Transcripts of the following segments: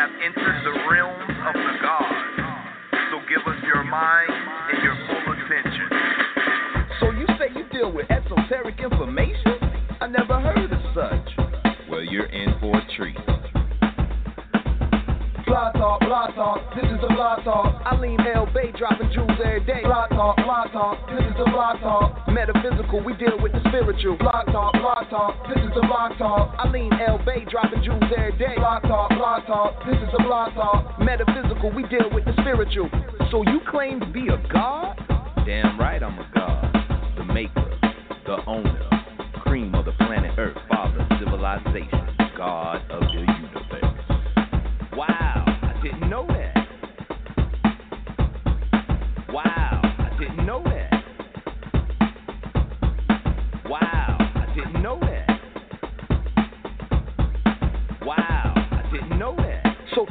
have entered the realms of the gods. So give us your mind and your full attention. So you say you deal with esoteric information? I never heard of such. Well, you're in for a treat. Fly talk, fly talk, this is the fly talk. Alim El-Bey, dropping jewels every day. Fly talk, fly talk, this is the fly talk. Metaphysical, we deal with the spiritual. Fly talk, fly talk, this is the fly talk. I lean L Bay, dropping jewels every day. Fly talk, fly talk, this is the fly talk. Metaphysical, we deal with the spiritual. So you claim to be a god? Damn right I'm a god. The maker, the owner, cream of the planet Earth, father, of civilization, god of the universe. Wow, I didn't know that. Wow, I didn't know that.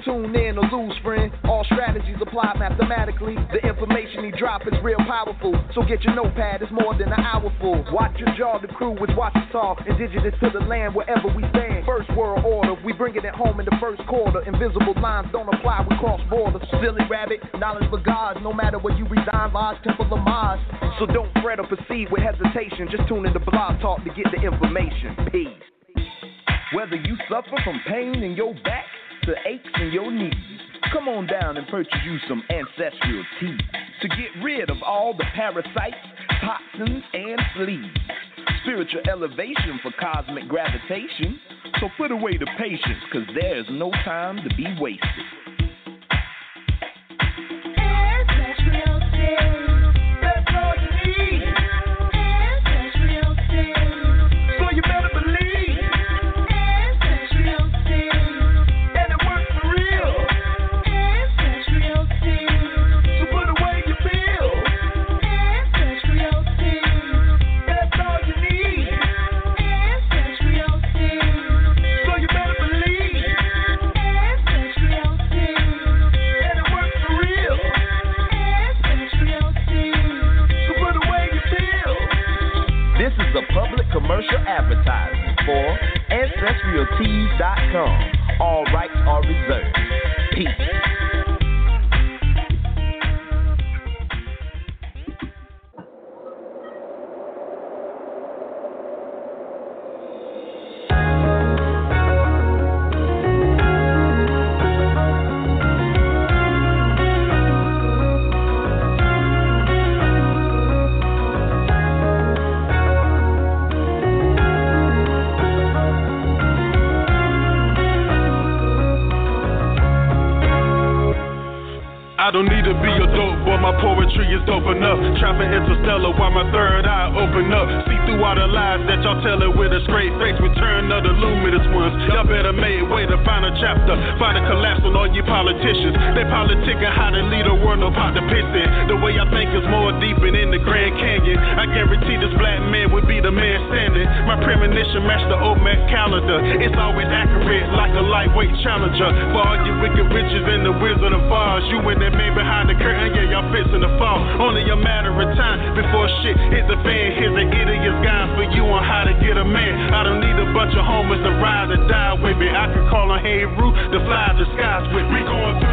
Tune in or lose, friend. All strategies apply mathematically. The information he drop is real powerful. So get your notepad, it's more than an hour full. Watch your jaw, the crew is watching talk. Indigenous to the land wherever we stand. First world order, we bring it at home in the first quarter. Invisible lines don't apply, we cross borders. Silly rabbit, knowledge for gods. No matter where you reside, lodge, temple, of Mars. So don't fret or proceed with hesitation. Just tune in to Blog Talk to get the information. Peace. Whether you suffer from pain in your back to aches in your knees, come on down and purchase you some ancestral tea to get rid of all the parasites, toxins, and fleas. Spiritual elevation for cosmic gravitation. So put away the patience, cause there's no time to be wasted. That's premonition matched the Olmec calendar. It's always accurate like a lightweight challenger. For all you wicked witches and the Wizard of Oz, you and that man behind the curtain, yeah, y'all fixing to fall. Only a matter of time before shit hit the fan. Here's an idiot's guide for you on how to get a man. I don't need a bunch of homies to ride or die with me. I can call on Heru to fly the skies with me. Going through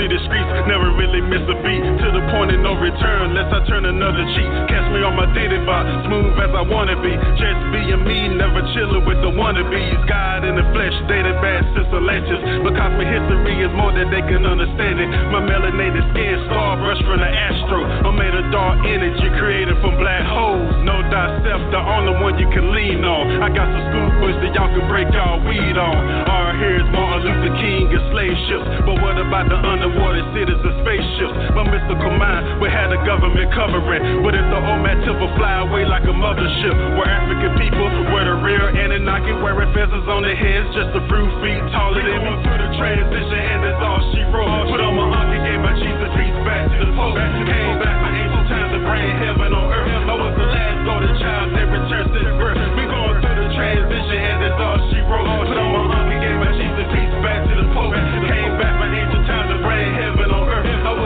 on the streets, never really miss a beat. To the point of no return, unless I turn another cheek. Catch me on my dating bot, smooth as I wanna be. Just being me, never chilling with the wannabes. God in the flesh, dated bad sister Atlantis. Because my history is more than they can understand it. My melanated skin, star brush from the astro. I'm made of dark energy created from black holes. Know thyself, the only one you can lean on. I got some school that y'all can break y'all weed on. Our here's Martin Luther King and slave ships. But what about the underwater cities and spaceships? My mystical mind, we had the government covering. But if the old man tip will fly away like a mothership, we're African people, we're the real Anunnaki, wearing feathers on their heads, just a few feet taller than me. Through the transition, and that's all she wrote. Put on my uncle, gave my Jesus peace back to the Pope. Came back for child to bring heaven on earth. I was the last golden child that church, since birth. We going through the transition, and that's all she wrote. Put on my monkey, gave my Jesus peace back to the Pope. Came back, my angel child to bring heaven on earth.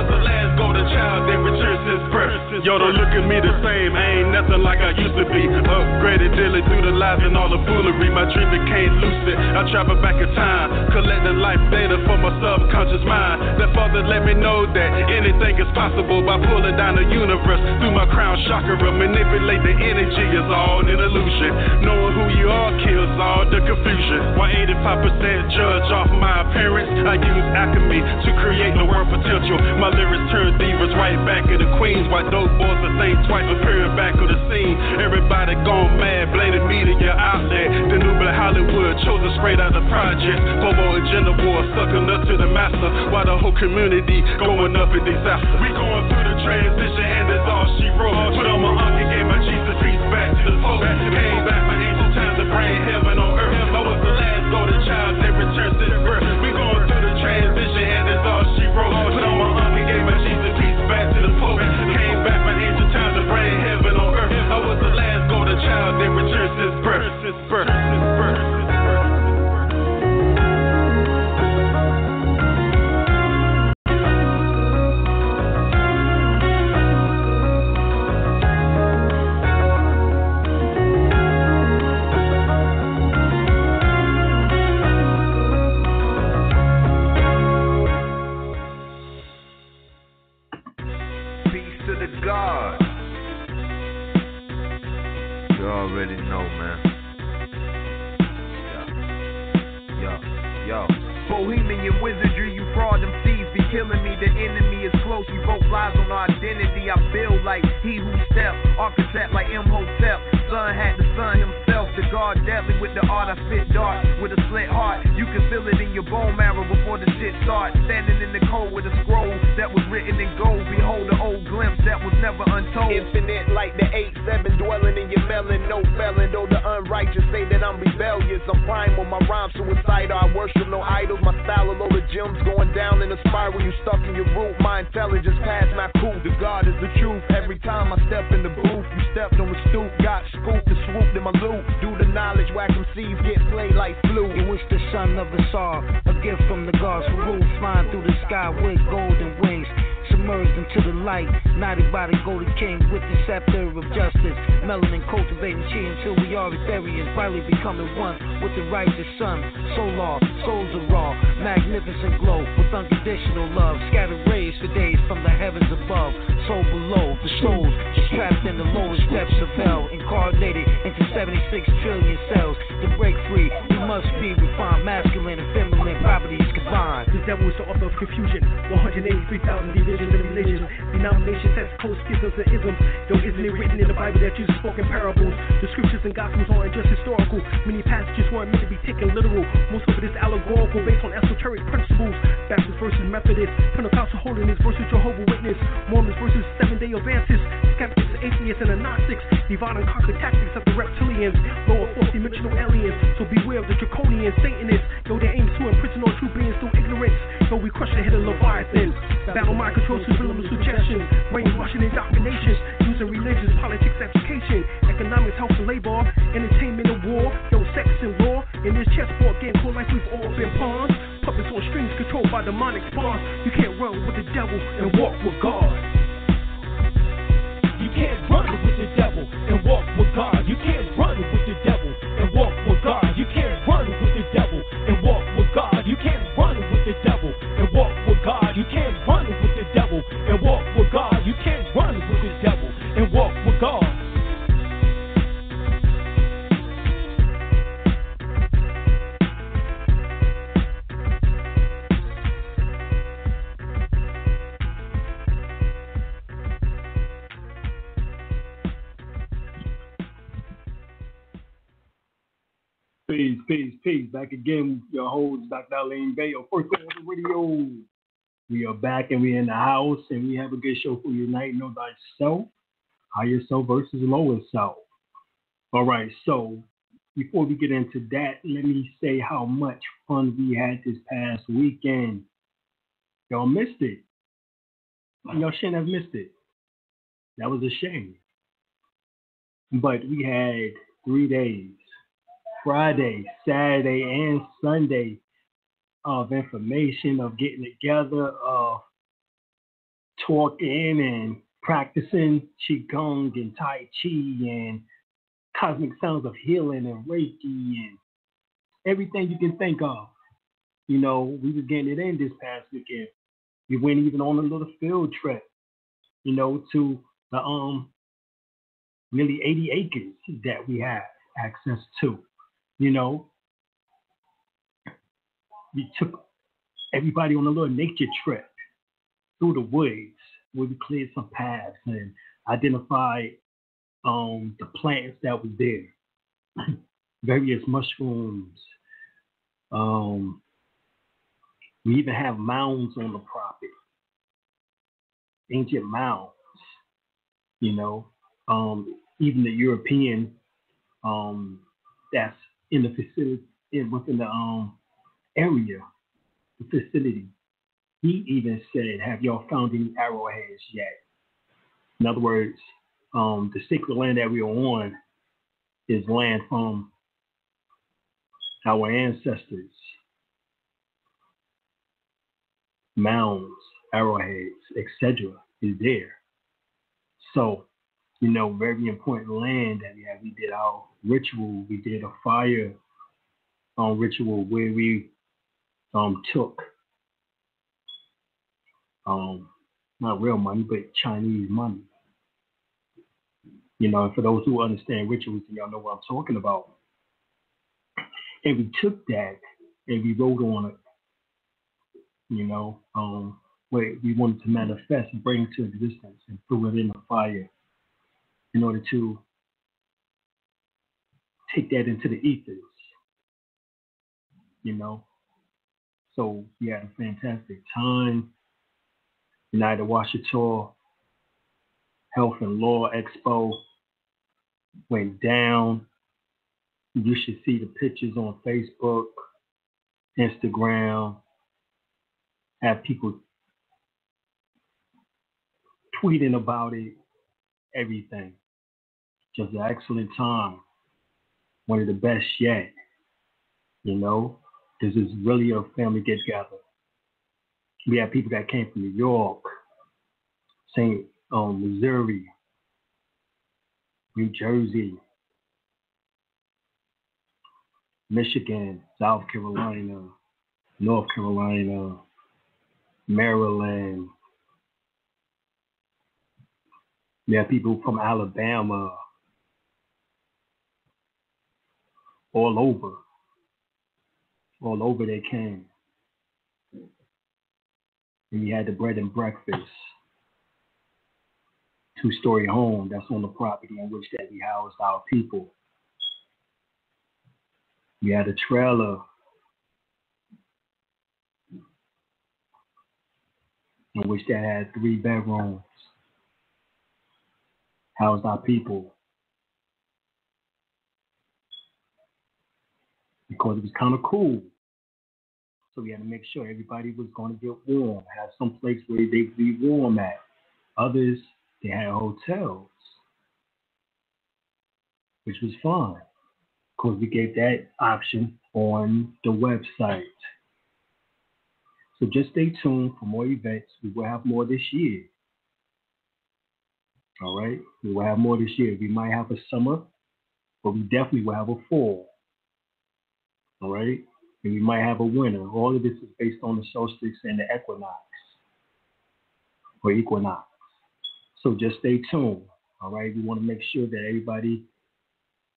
Yo, don't look at me the same, I ain't nothing like I used to be. Upgraded daily through the lies and all the foolery. My dream became lucid. I travel back in time, collecting life data for my subconscious mind. That father let me know that anything is possible by pulling down the universe through my crown chakra. Manipulate the energy is all an illusion. Knowing who you are kills all the confusion. Why 85% judge off my appearance? I use alchemy to create the word potential. My lyrics turn divas right back at the queens. Why dope boys are think twice appearing back on the scene. Everybody gone mad, blaming media outlet. The new black Hollywood chosen straight out of projects. Bobo agenda war, sucking up to the master. While the whole community going up in disaster. We going through the transition and that's all she wrote. Put on my uncle, gave my Jesus peace back to the Pope. Came back my ancient times to bring heaven on earth. I was the last golden child that returned the birth. We Solar, souls are raw, magnificent glow with unconditional love. Scattered rays for days from the heavens above, soul below. The souls trapped in the lowest depths of hell, incarnated into 76 trillion cells. To break free, we must be refined, masculine and feminine properties combined. The devil is the author of confusion. 183,000 divisions and religions, denominations, sects, codes, schisms, and isms. Though isn't it written in the Bible that Jesus spoke in parables? The scriptures and gospels aren't just historical. Many passages weren't meant to be taken literal. Most of it is allegorical, based on esoteric principles. Baptist versus Methodist, Pentecostal holiness versus Jehovah Witness, Mormons versus Seven Day Adventists, skeptics, atheists, and agnostics. Divine and conquer tactics of the reptilians, lower fourth dimensional aliens. So beware of the draconian Satanists. Though they aim to imprison all true beings through ignorance. Though we crush the head of Leviathan. Battle mind control, subliminal suggestion, brainwashing indoctrination, using religions, politics, education, economics, health and labor, entertainment and war, yo, sex and law. In this chessboard game called life, we've all been pawns. Puppets on strings controlled by demonic spawns. You can't run with the devil and walk with God. You can't run with the devil and walk with God. You can't run with the devil and walk with God. You can't run with the devil and walk Peace, peace, peace. Back again, your host, Dr. Alim El-Bey of First Order Radio. We are back and we're in the house and we have a good show for you tonight. Know thyself, higher self versus lower self. All right, so before we get into that, let me say how much fun we had this past weekend. Y'all missed it. Y'all shouldn't have missed it. That was a shame. But we had three days Friday, Saturday, and Sunday of information, of getting together, of talking and practicing qigong and tai chi and cosmic sounds of healing and reiki and everything you can think of. You know, we were getting it in this past weekend. We went even on a little field trip, you know, to the um nearly 80 acres that we have access to. You know, we took everybody on a little nature trip through the woods where we cleared some paths and identified um, the plants that were there, various mushrooms. Um, we even have mounds on the property, ancient mounds. You know, um, even the European um, that's in the facility in, within the um, area, the facility. He even said, "Have y'all found any arrowheads yet?" In other words, um, the sacred land that we are on is land from our ancestors. Mounds, arrowheads, etc. is there. So, you know, very important land that we have. We did our ritual. We did a fire um, ritual where we um, took um, not real money, but Chinese money. You know, for those who understand rituals, y'all know what I'm talking about. And we took that and we wrote on it, you know, um, where we wanted to manifest and bring to existence and threw it in the fire in order to take that into the ethers, you know. So we had a fantastic time. United Washington Health and Law Expo went down. You should see the pictures on Facebook, Instagram. Have people tweeting about it, everything. Just an excellent time. One of the best yet. You know, this is really a family get together. We have people that came from New York, St. Um, Missouri, New Jersey, Michigan, South Carolina, North Carolina, Maryland. We have people from Alabama, all over. All over they came. And we had the bread and breakfast two-story home that's on the property in which that we housed our people. We had a trailer in which that had three bedrooms, housed our people. Because it was kind of cool. So we had to make sure everybody was going to get warm, have some place where they'd be warm at. Others they had hotels, which was fun because we gave that option on the website. So just stay tuned for more events. We will have more this year. All right, we will have more this year. We might have a summer, but we definitely will have a fall. All right, and we might have a winter. All of this is based on the solstice and the equinox or equinox. So just stay tuned. All right. We want to make sure that everybody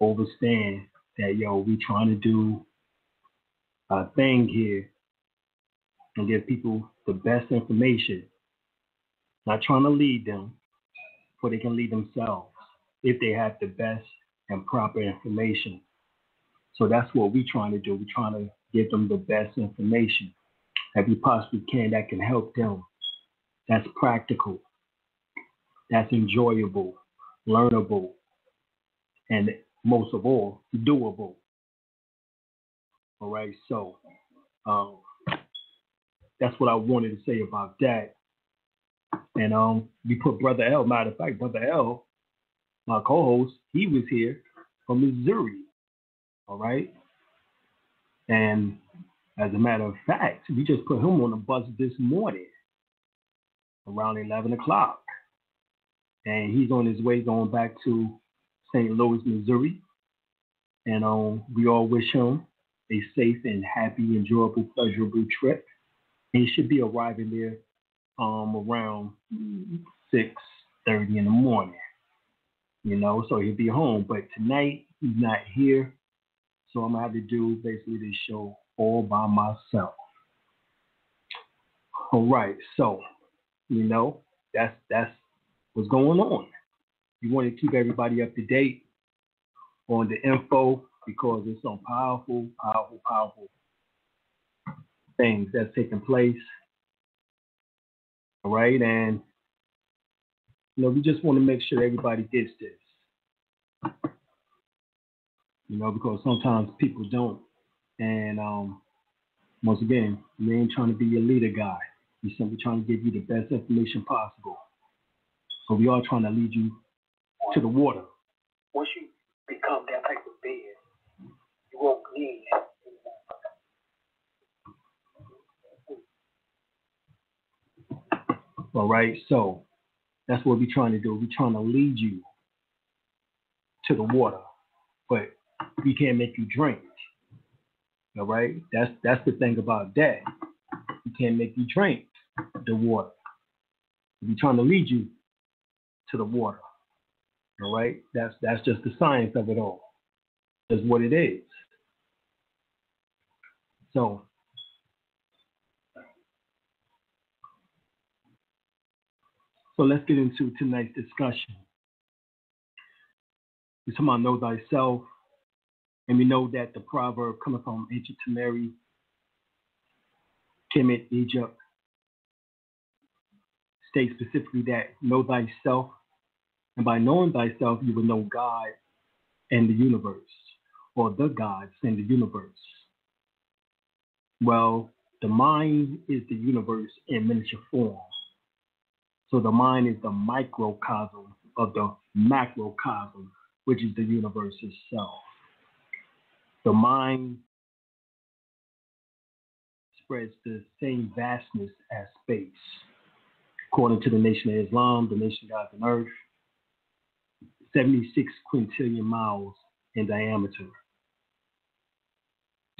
understand that yo, we trying to do a thing here and give people the best information. Not trying to lead them, so they can lead themselves if they have the best and proper information. So that's what we're trying to do. We're trying to give them the best information that we possibly can that can help them. That's practical that's enjoyable, learnable, and most of all, doable. All right, so um, that's what I wanted to say about that. And um, we put Brother L. Matter of fact, Brother L, my co-host, he was here from Missouri. All right, and as a matter of fact, we just put him on the bus this morning around 11 o'clock. and he's on his way going back to St. Louis, Missouri. And um, we all wish him a safe and happy, enjoyable, pleasurable trip. And he should be arriving there um, around six thirty in the morning. You know, so he'll be home. But tonight he's not here, so I'm gonna have to do basically this show all by myself. All right, so you know that's that's what's going on. You want to keep everybody up to date on the info because it's some powerful, powerful, powerful things that's taking place. All right, and you know we just want to make sure everybody gets this. You know, because sometimes people don't, and um, once again, we ain't trying to be your leader guy. We're simply trying to give you the best information possible. So we are trying to lead you to the water. Once you become that type of being, you won't need All right, so that's what we're trying to do. We're trying to lead you to the water, but we can't make you drink. All right, that's that's the thing about that. We can't make you drink the water. We're trying to lead you to the water. All right, that's that's just the science of it all. That's what it is. So So let's get into tonight's discussion. We're talking about know thyself, and we know that the proverb coming from ancient Tamari, Kemet, Egypt, states specifically that know thyself, and by knowing thyself, you will know God and the universe, or the gods and the universe. Well, the mind is the universe in miniature form. So the mind is the microcosm of the macrocosm, which is the universe itself. The mind spreads the same vastness as space. According to the Nation of Islam, the Nation of Gods and Earth, 76 quintillion miles in diameter.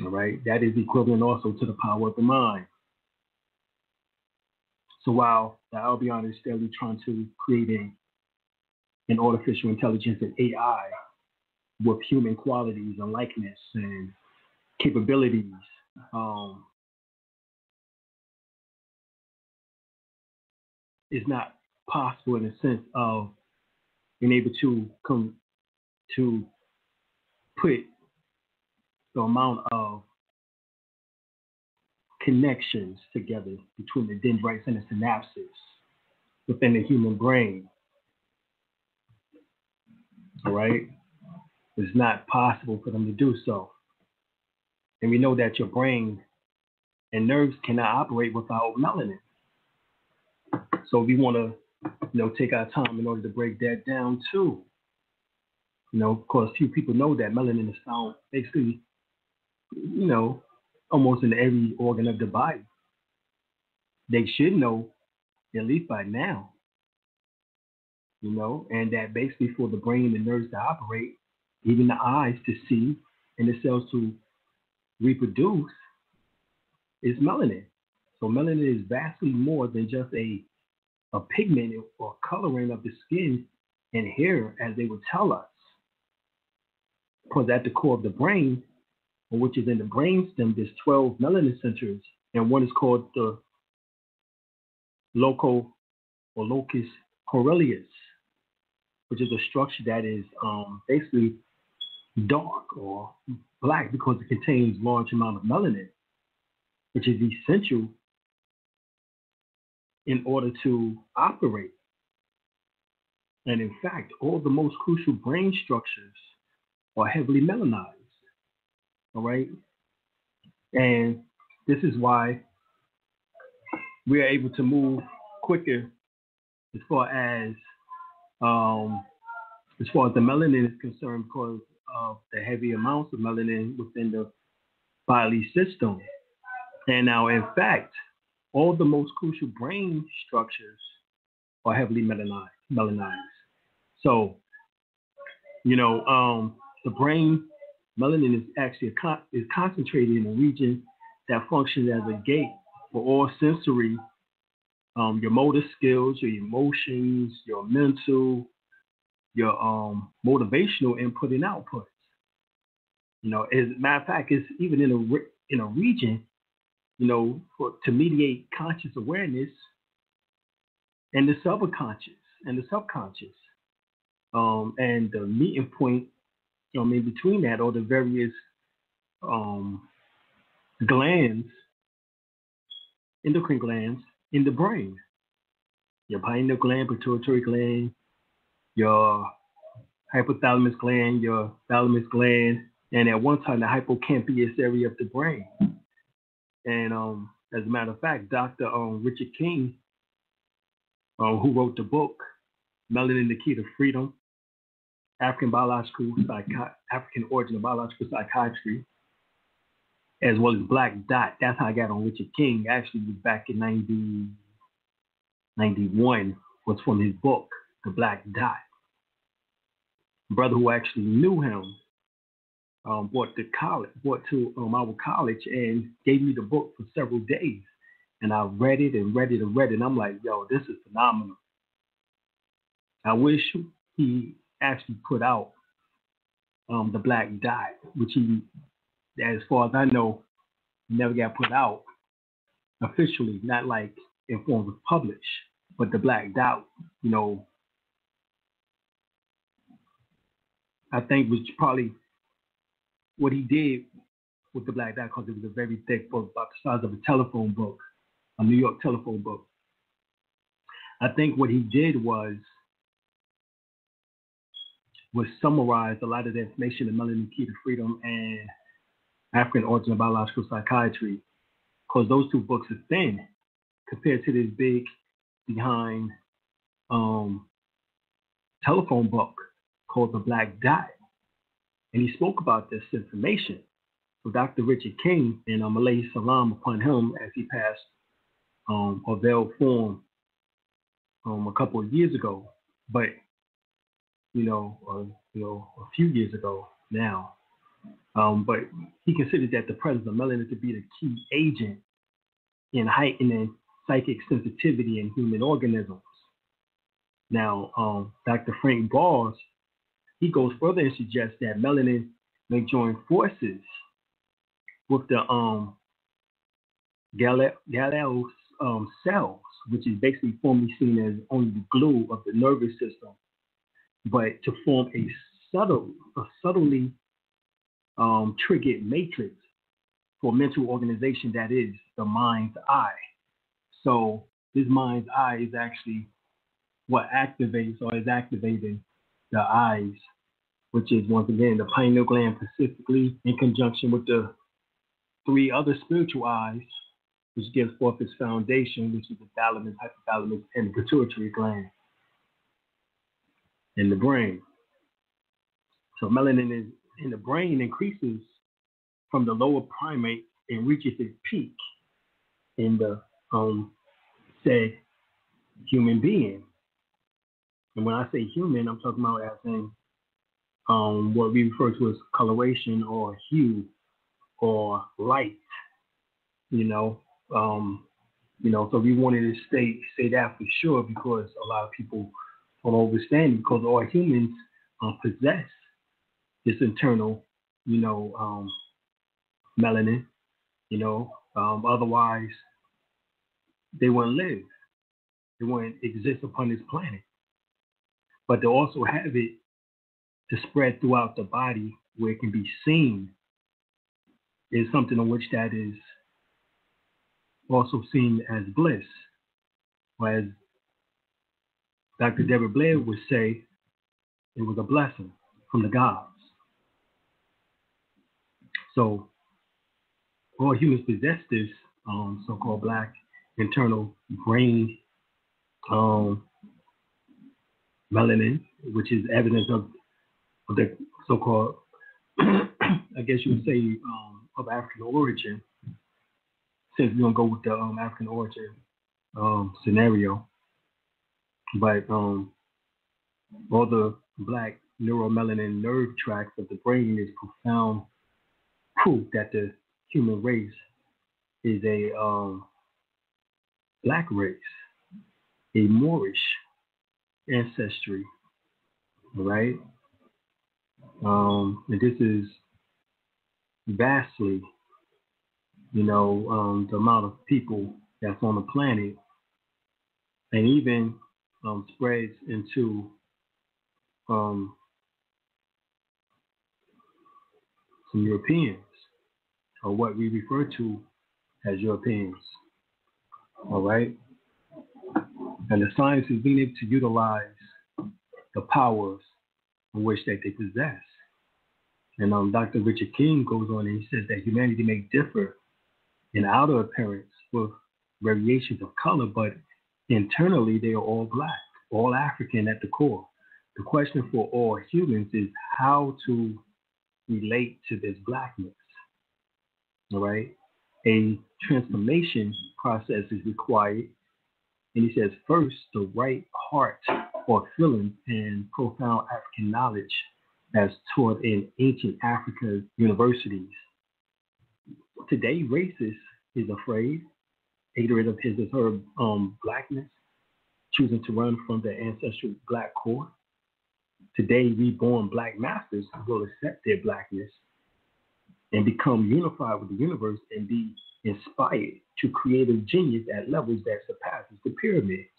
All right, that is equivalent also to the power of the mind. So while the Albion is steadily trying to create an artificial intelligence and AI with human qualities and likeness and capabilities, um, it's not possible in the sense of being able to come to put the amount of connections together between the dendrites and the synapses within the human brain. All right? It's not possible for them to do so. And we know that your brain and nerves cannot operate without melanin. So we want to, you know, take our time in order to break that down too. You know, of course, few people know that melanin is found basically, you know, almost in every organ of the body. They should know, at least by now, you know, and that basically for the brain and the nerves to operate, even the eyes to see, and the cells to reproduce, is melanin. So melanin is vastly more than just a a pigment or coloring of the skin and hair, as they would tell us. Because at the core of the brain, which is in the brainstem, there's 12 melanin centers, and one is called the local or locus coeruleus, which is a structure that is um, basically dark or black because it contains large amount of melanin, which is essential in order to operate. And in fact, all the most crucial brain structures are heavily melanized. All right. And this is why we are able to move quicker as far as um, as far as the melanin is concerned because of the heavy amounts of melanin within the bodily system. And now, in fact, all the most crucial brain structures are heavily melanized. So, you know, um, the brain melanin is actually con- is concentrated in a region that functions as a gate for all sensory, um, your motor skills, your emotions, your mental, your um, motivational input and outputs. You know, as a matter of fact, it's even in a re- in a region, you know, for, to mediate conscious awareness and the subconscious and the subconscious. Um, and the meeting point, you know, in between that or the various um, glands, endocrine glands in the brain. Your pineal gland, pituitary gland, your hypothalamus gland, your thalamus gland, and at one time the hippocampus area of the brain. And um, as a matter of fact, Dr. Um, Richard King, uh, who wrote the book Melanin: The Key to Freedom, African biological psychi- African origin of biological psychiatry, as well as Black Dot. That's how I got on Richard King. Actually, back in 90, 91 was from his book, The Black Dot. Brother who actually knew him um, brought to college, brought to um, our college, and gave me the book for several days. And I read it and read it and read it, and I'm like, yo, this is phenomenal. I wish he actually put out um, the Black Dot, which he, as far as I know, never got put out officially, not like in forms of published, but the Black Dot, you know, I think was probably what he did with the Black Dot because it was a very thick book, about the size of a telephone book, a New York telephone book. I think what he did was was summarize a lot of the information in Melanin Key to Freedom and African Origin of Biological Psychiatry, because those two books are thin compared to this big behind um, telephone book called The Black Dot. And he spoke about this information. So Dr. Richard King, and um, Malay Salam upon him as he passed um, a veiled form um, a couple of years ago. But you know, uh, you know, a few years ago now. Um, but he considered that the presence of melanin to be the key agent in heightening psychic sensitivity in human organisms. Now, um, Dr. Frank Bars, he goes further and suggests that melanin may join forces with the um, um, cells, which is basically formerly seen as only the glue of the nervous system but to form a subtle, a subtly um, triggered matrix for mental organization that is the mind's eye. So this mind's eye is actually what activates or is activating the eyes, which is once again the pineal gland specifically in conjunction with the three other spiritual eyes, which gives forth its foundation, which is the thalamus, hypothalamus, and the pituitary gland in the brain. So melanin is in the brain increases from the lower primate and reaches its peak in the um, said human being. And when I say human, I'm talking about as in um, what we refer to as coloration or hue or light. You know, um, you know. So we wanted to say say that for sure because a lot of people don't understand because all humans uh, possess this internal, you know, um, melanin, you know, um, otherwise they wouldn't live. They wouldn't exist upon this planet. But to also have it to spread throughout the body where it can be seen is something in which that is also seen as bliss, or as Dr. Deborah Blair would say it was a blessing from the gods. So all humans possess this um, so-called black internal brain um, melanin, which is evidence of, of the so-called, I guess you would say, um, of African origin. Since we're gonna go with the um, African origin um, scenario, but um, all the black neuromelanin nerve tracts of the brain is profound proof that the human race is a um, black race, a Moorish ancestry, right? Um, and this is vastly, you know, um, the amount of people that's on the planet, and even um, spreads into um, some Europeans, or what we refer to as Europeans. All right? And the science is being able to utilize the powers in which that they possess. And um, Dr. Richard King goes on and he says that humanity may differ in outer appearance with variations of color, but internally they are all black, all African at the core. The question for all humans is how to relate to this blackness. All right? A transformation process is required. And he says, first, the right heart or feeling and profound African knowledge as taught in ancient Africa universities. Today, racist is afraid, ignorant of his or her um, blackness, choosing to run from the ancestral black core. Today, reborn black masters will accept their blackness and become unified with the universe and be inspired to create a genius at levels that surpasses the pyramids.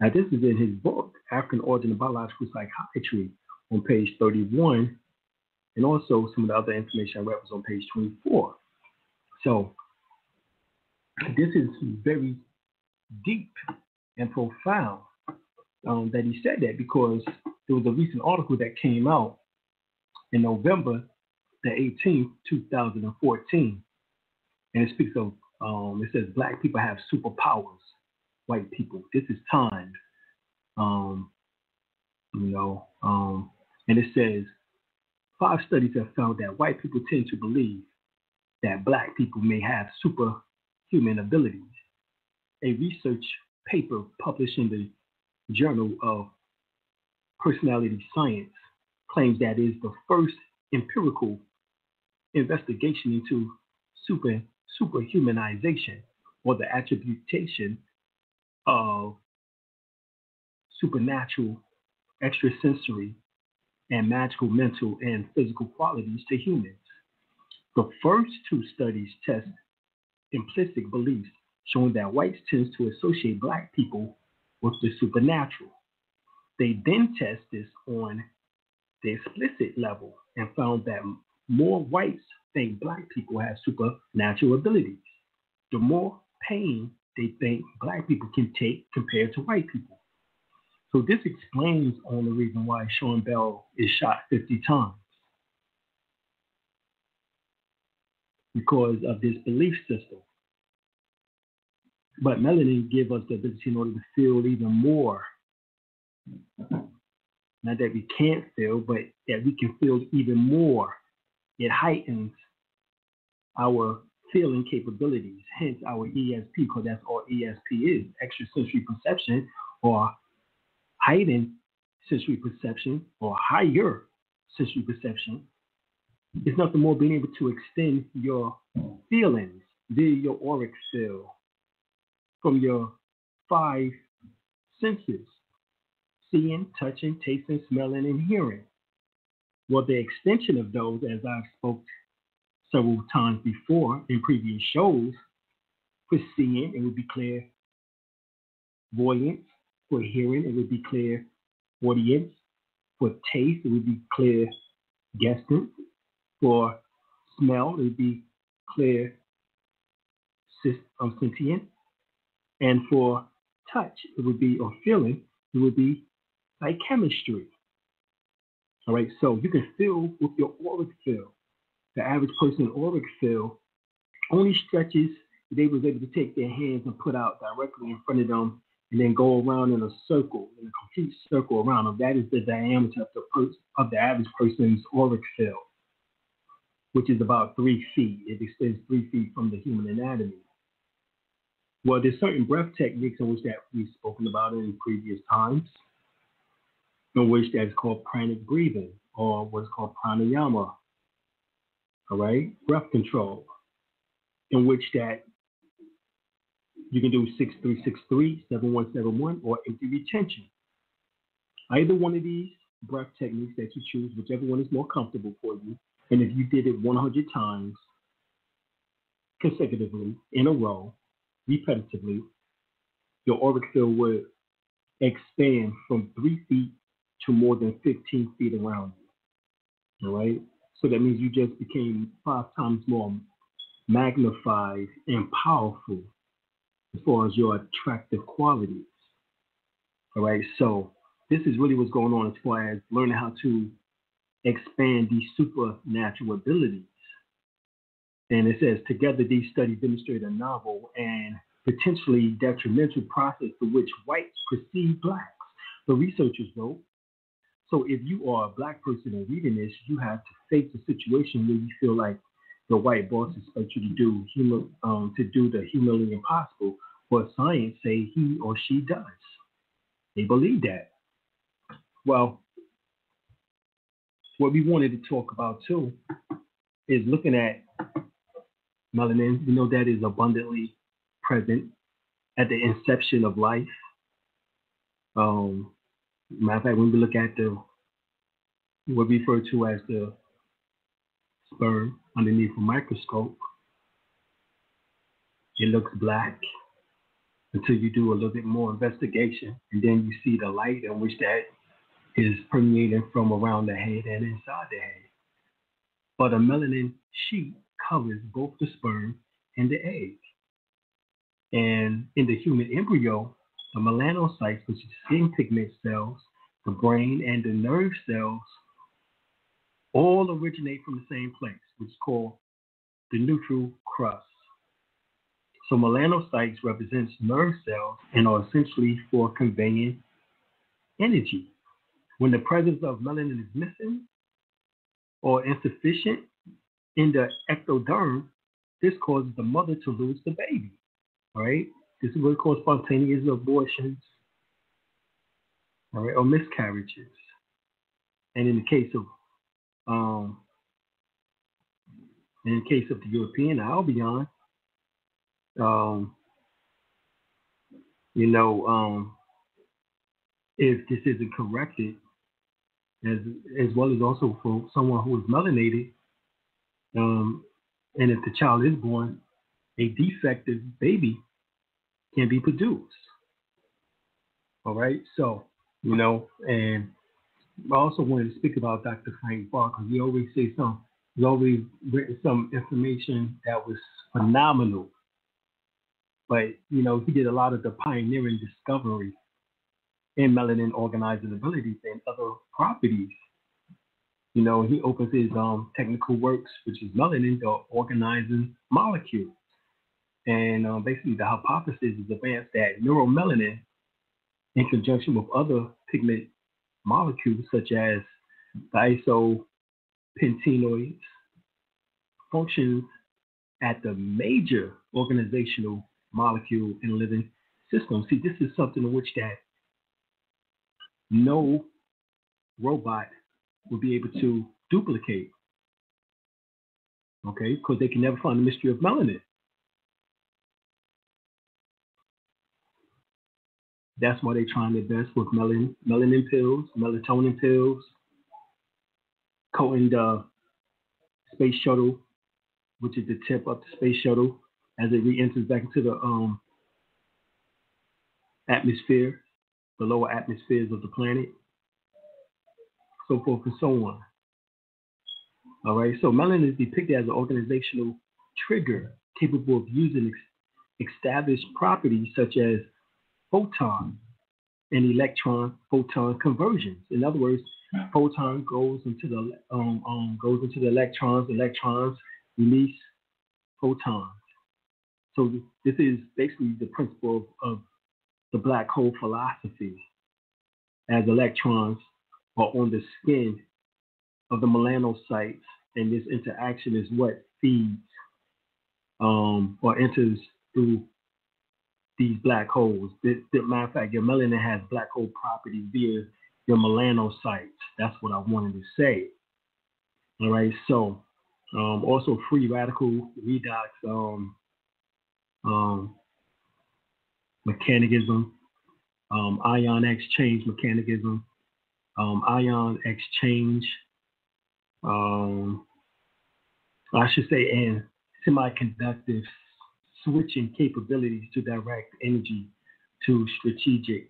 Now, this is in his book, African Origin of Biological Psychiatry, on page 31, and also some of the other information I read was on page 24. So, this is very deep and profound um, that he said that because there was a recent article that came out in November the 18th, 2014, and it speaks of um, it says black people have superpowers, white people. This is timed, um, you know, um, and it says five studies have found that white people tend to believe that black people may have superhuman abilities. A research paper published in the Journal of Personality Science claims that is the first empirical investigation into super superhumanization or the attribution of supernatural, extrasensory, and magical mental and physical qualities to humans. The first two studies test implicit beliefs showing that whites tend to associate black people with the supernatural. They then test this on the explicit level and found that more whites think black people have supernatural abilities. The more pain they think black people can take compared to white people. So this explains on the reason why Sean Bell is shot 50 times. Because of this belief system. But melanin gives us the ability in order to feel even more. Not that we can't feel, but that we can feel even more. It heightens our feeling capabilities, hence our ESP, because that's all ESP is extrasensory perception or heightened sensory perception or higher sensory perception. It's nothing more being able to extend your feelings via your auric field from your five senses seeing, touching, tasting, smelling, and hearing. Well, the extension of those, as I've spoke several times before in previous shows, for seeing, it would be clear voyance. For hearing, it would be clear audience. For taste, it would be clear guessing. For smell, it would be clear um, sentient. And for touch, it would be, or feeling, it would be like chemistry. All right, so you can feel with your auric field. The average person auric field only stretches they was able to take their hands and put out directly in front of them and then go around in a circle, in a complete circle around them. That is the diameter of the, pers- of the average person's auric field, which is about three feet. It extends three feet from the human anatomy. Well, there's certain breath techniques in which that we've spoken about in previous times. In which that is called pranic breathing or what's called pranayama. All right, breath control, in which that you can do 6363, 7171, or empty retention. Either one of these breath techniques that you choose, whichever one is more comfortable for you. And if you did it 100 times consecutively in a row, repetitively, your auric field would expand from three feet to more than 15 feet around you. All right? So that means you just became five times more magnified and powerful as far as your attractive qualities. All right? So this is really what's going on as far as learning how to expand these supernatural abilities. And it says, together these studies demonstrate a novel and potentially detrimental process to which whites perceive blacks. The researchers wrote, so if you are a black person and reading this, you have to face a situation where you feel like the white boss expects you to do hum- um, to do the humanly impossible, but science say he or she does. They believe that. Well, what we wanted to talk about too is looking at melanin. We know that is abundantly present at the inception of life. Um, matter of fact, when we look at the what we refer to as the sperm underneath a microscope, it looks black until you do a little bit more investigation, and then you see the light in which that is permeating from around the head and inside the head. But a melanin sheet covers both the sperm and the egg. And in the human embryo, the melanocytes, which is skin pigment cells, the brain, and the nerve cells, all originate from the same place, which is called the neural crest. So melanocytes represents nerve cells and are essentially for conveying energy. When the presence of melanin is missing or insufficient in the ectoderm, this causes the mother to lose the baby. Right? This is what causes spontaneous abortions, right, or miscarriages. And in the case of um, in the case of the European Albion, um, you know, um, if this isn't corrected, as as well as also for someone who is melanated, um, and if the child is born a defective baby, can be produced. All right, so you know, and I also wanted to speak about Dr. Frank Barker. He always say some. He always written some information that was phenomenal. But you know, he did a lot of the pioneering discovery in melanin organizing abilities and other properties. You know, he opens his um, technical works, which is melanin, the organizing molecule. And uh, basically, the hypothesis is advanced that neuromelanin, in conjunction with other pigment molecules such as the isopentenoids, functions at the major organizational molecule in living systems. See, this is something in which that no robot will be able to duplicate. Okay, because they can never find the mystery of melanin. That's why they're trying their best with melanin, melanin pills, melatonin pills, coating the space shuttle, which is the tip of the space shuttle as it re-enters back into the um, atmosphere, the lower atmospheres of the planet, so forth and so on. All right, so melanin is depicted as an organizational trigger capable of using ex- established properties such as photon and electron photon conversions. In other words, photon goes into the um, um, goes into the electrons. Electrons release photons. So this is basically the principle of, of the black hole philosophy, as electrons are on the skin of the melanocytes, and this interaction is what feeds um, or enters through these black holes. The, the matter of fact, your melanin has black hole properties via your melanocytes. That's what I wanted to say. All right, so um, also free radical redox um, um, mechanism, um, ion exchange mechanism, um, ion exchange, um, I should say, and semiconductive switching capabilities to direct energy to strategic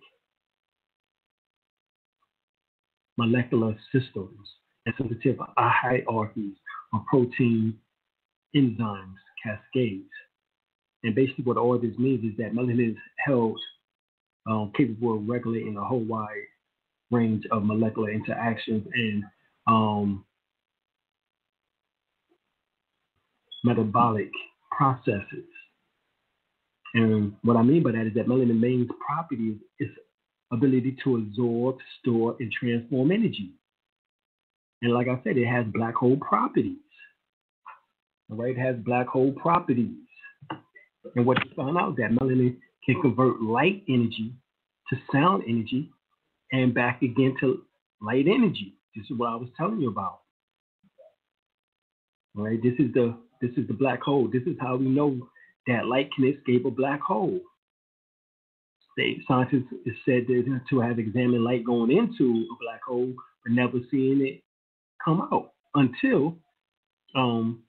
molecular systems and sensitive hierarchies of protein enzymes cascades. And basically, what all this means is that melanin is held um, capable of regulating a whole wide range of molecular interactions and um, metabolic processes. And what I mean by that is that melanin main property is ability to absorb, store, and transform energy. And like I said, it has black hole properties. Right? it has black hole properties. And what you found out that melanin can convert light energy to sound energy and back again to light energy. This is what I was telling you about. All right, this is the this is the black hole. This is how we know that light can escape a black hole. They, scientists is said that to have examined light going into a black hole, but never seeing it come out until um,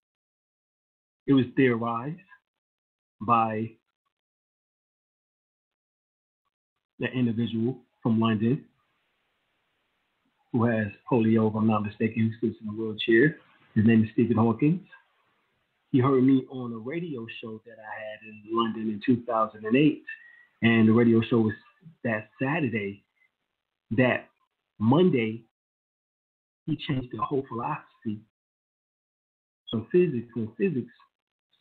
it was theorized by the individual from London who has polio, if I'm not mistaken, who sits in a wheelchair. His name is Stephen Hawkins. He heard me on a radio show that I had in London in 2008, and the radio show was that Saturday. That Monday, he changed the whole philosophy of physics and physics,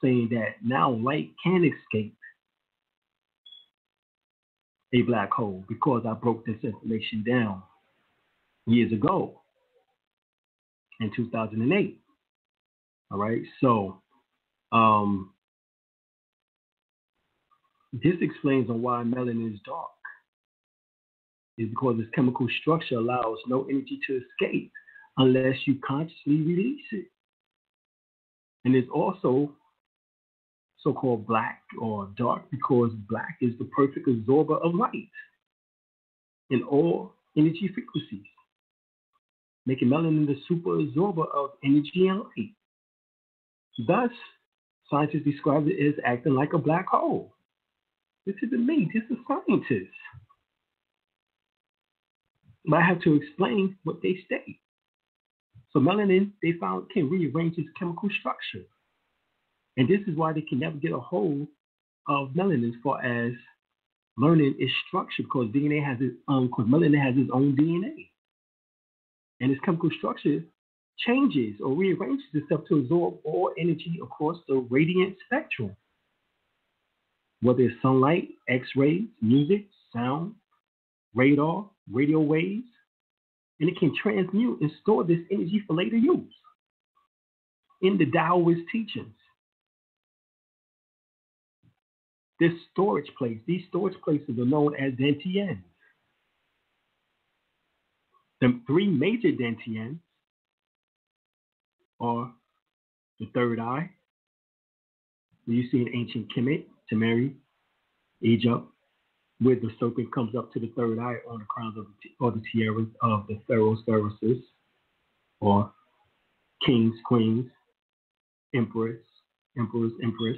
saying that now light can escape a black hole because I broke this information down years ago in 2008. All right, so um, this explains on why melanin is dark. Is because its chemical structure allows no energy to escape unless you consciously release it. And it's also so-called black or dark because black is the perfect absorber of light in all energy frequencies, making melanin the super absorber of energy and light. Thus, scientists describe it as acting like a black hole. This isn't me, this is scientists. But I have to explain what they state. So melanin, they found, can rearrange its chemical structure. And this is why they can never get a hold of melanin as far as learning its structure, because DNA has its own, because melanin has its own DNA. And its chemical structure changes or rearranges itself to absorb all energy across the radiant spectrum. Whether it's sunlight, X rays, music, sound, radar, radio waves, and it can transmute and store this energy for later use. In the Taoist teachings, this storage place, these storage places are known as dantians. The three major dantians are the third eye. You see in ancient Kemet, Temeri, Egypt, where the serpent comes up to the third eye on the crowns of the, or the tiaras of the pharaoh's services or kings, queens, emperors, emperors, empress.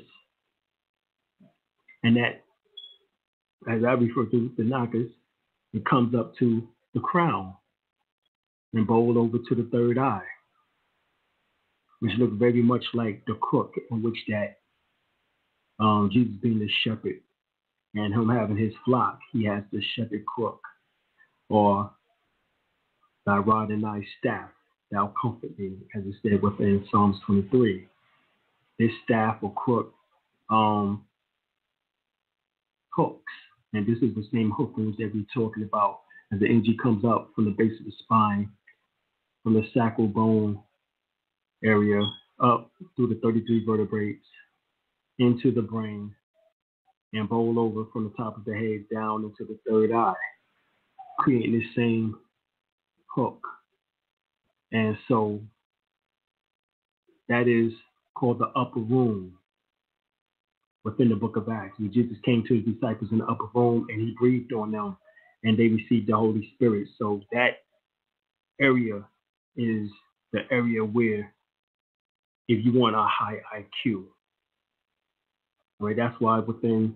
And that, as I refer to the Nakas, it comes up to the crown and bowl over to the third eye, which look very much like the crook in which that um, Jesus being the shepherd and him having his flock, he has the shepherd crook, or thy rod and thy staff, thou comfort me, as it said within Psalms 23. This staff or crook um, hooks, and this is the same hook that we're talking about as the energy comes up from the base of the spine, from the sacral bone area, up through the 33 vertebrae, into the brain, and bowl over from the top of the head down into the third eye, creating the same hook. And so that is called the upper room within the book of Acts. When Jesus came to his disciples in the upper room and he breathed on them and they received the Holy Spirit. So that area is the area where if you want a high IQ, right? That's why within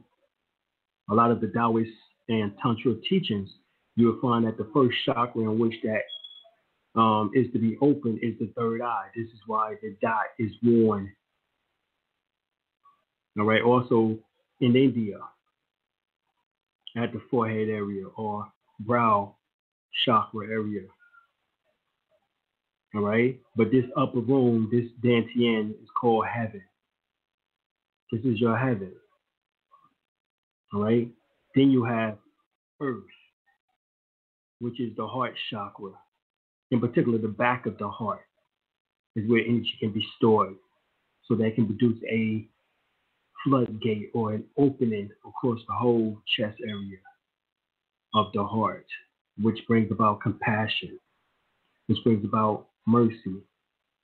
a lot of the Taoist and Tantra teachings, you will find that the first chakra in which that um, is to be open is the third eye. This is why the dot is worn. All right. Also in India, at the forehead area or brow chakra area. All right. But this upper room, this Dantian, is called heaven. This is your heaven. All right. Then you have earth, which is the heart chakra. In particular, the back of the heart is where energy can be stored so that can produce a floodgate or an opening across the whole chest area of the heart, which brings about compassion, which brings about mercy,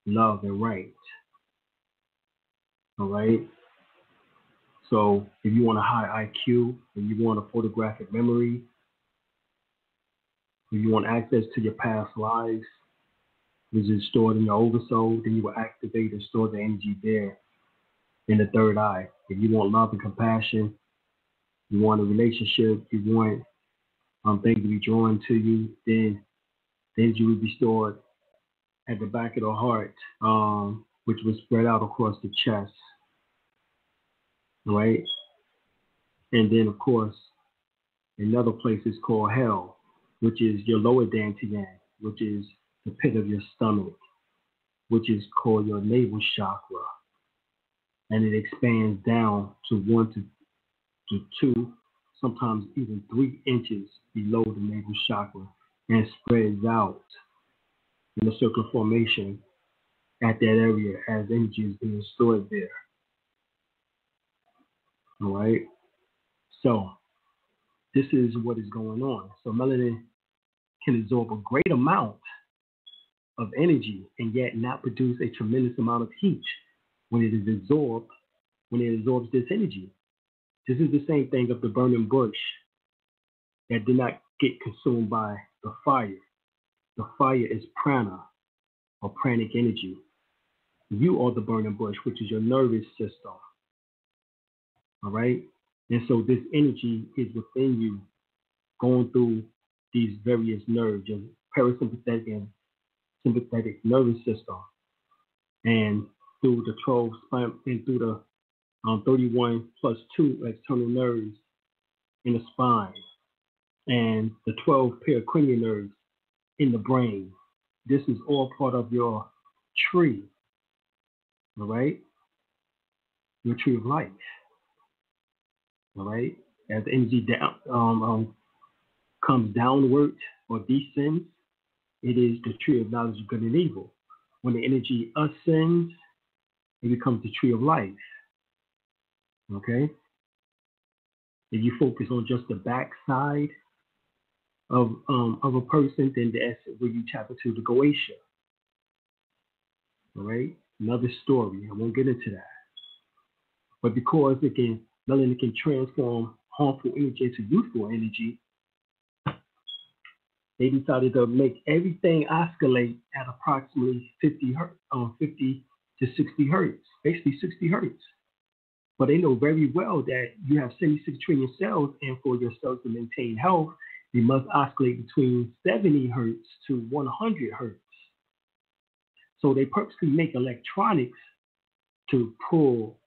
love, and right. All right. So if you want a high IQ, if you want a photographic memory, if you want access to your past lives, which is stored in your oversoul, then you will activate and store the energy there in the third eye. If you want love and compassion, you want a relationship, you want um, things to be drawn to you, then things you will be stored at the back of the heart, um, which was spread out across the chest right? And then, of course, another place is called hell, which is your lower dantian, which is the pit of your stomach, which is called your navel chakra. And it expands down to one to, to two, sometimes even three inches below the navel chakra and spreads out in a circular formation at that area as energy is being stored there. All right. So this is what is going on. So melanin can absorb a great amount of energy and yet not produce a tremendous amount of heat when it is absorbed, when it absorbs this energy. This is the same thing of the burning bush that did not get consumed by the fire. The fire is prana or pranic energy. You are the burning bush, which is your nervous system. All right. And so this energy is within you, going through these various nerves, your parasympathetic and sympathetic nervous system, and through the 12 spine and through the um, 31 plus 2 external nerves in the spine, and the 12 pericranial nerves in the brain. This is all part of your tree. All right? Your tree of life. All right, as the energy down um, um, comes downward or descends, it is the tree of knowledge of good and evil. When the energy ascends, it becomes the tree of life. Okay? If you focus on just the backside of um, of a person, then that's where you tap into the Goetia. All right? Another story. I won't get into that. But because can Melanin can transform harmful energy into useful energy. They decided to make everything oscillate at approximately 50 hertz, um, 50 to 60 hertz, basically 60 hertz. But they know very well that you have 76 trillion cells, and for your cells to maintain health, they must oscillate between 70 hertz to 100 hertz. So they purposely make electronics to pull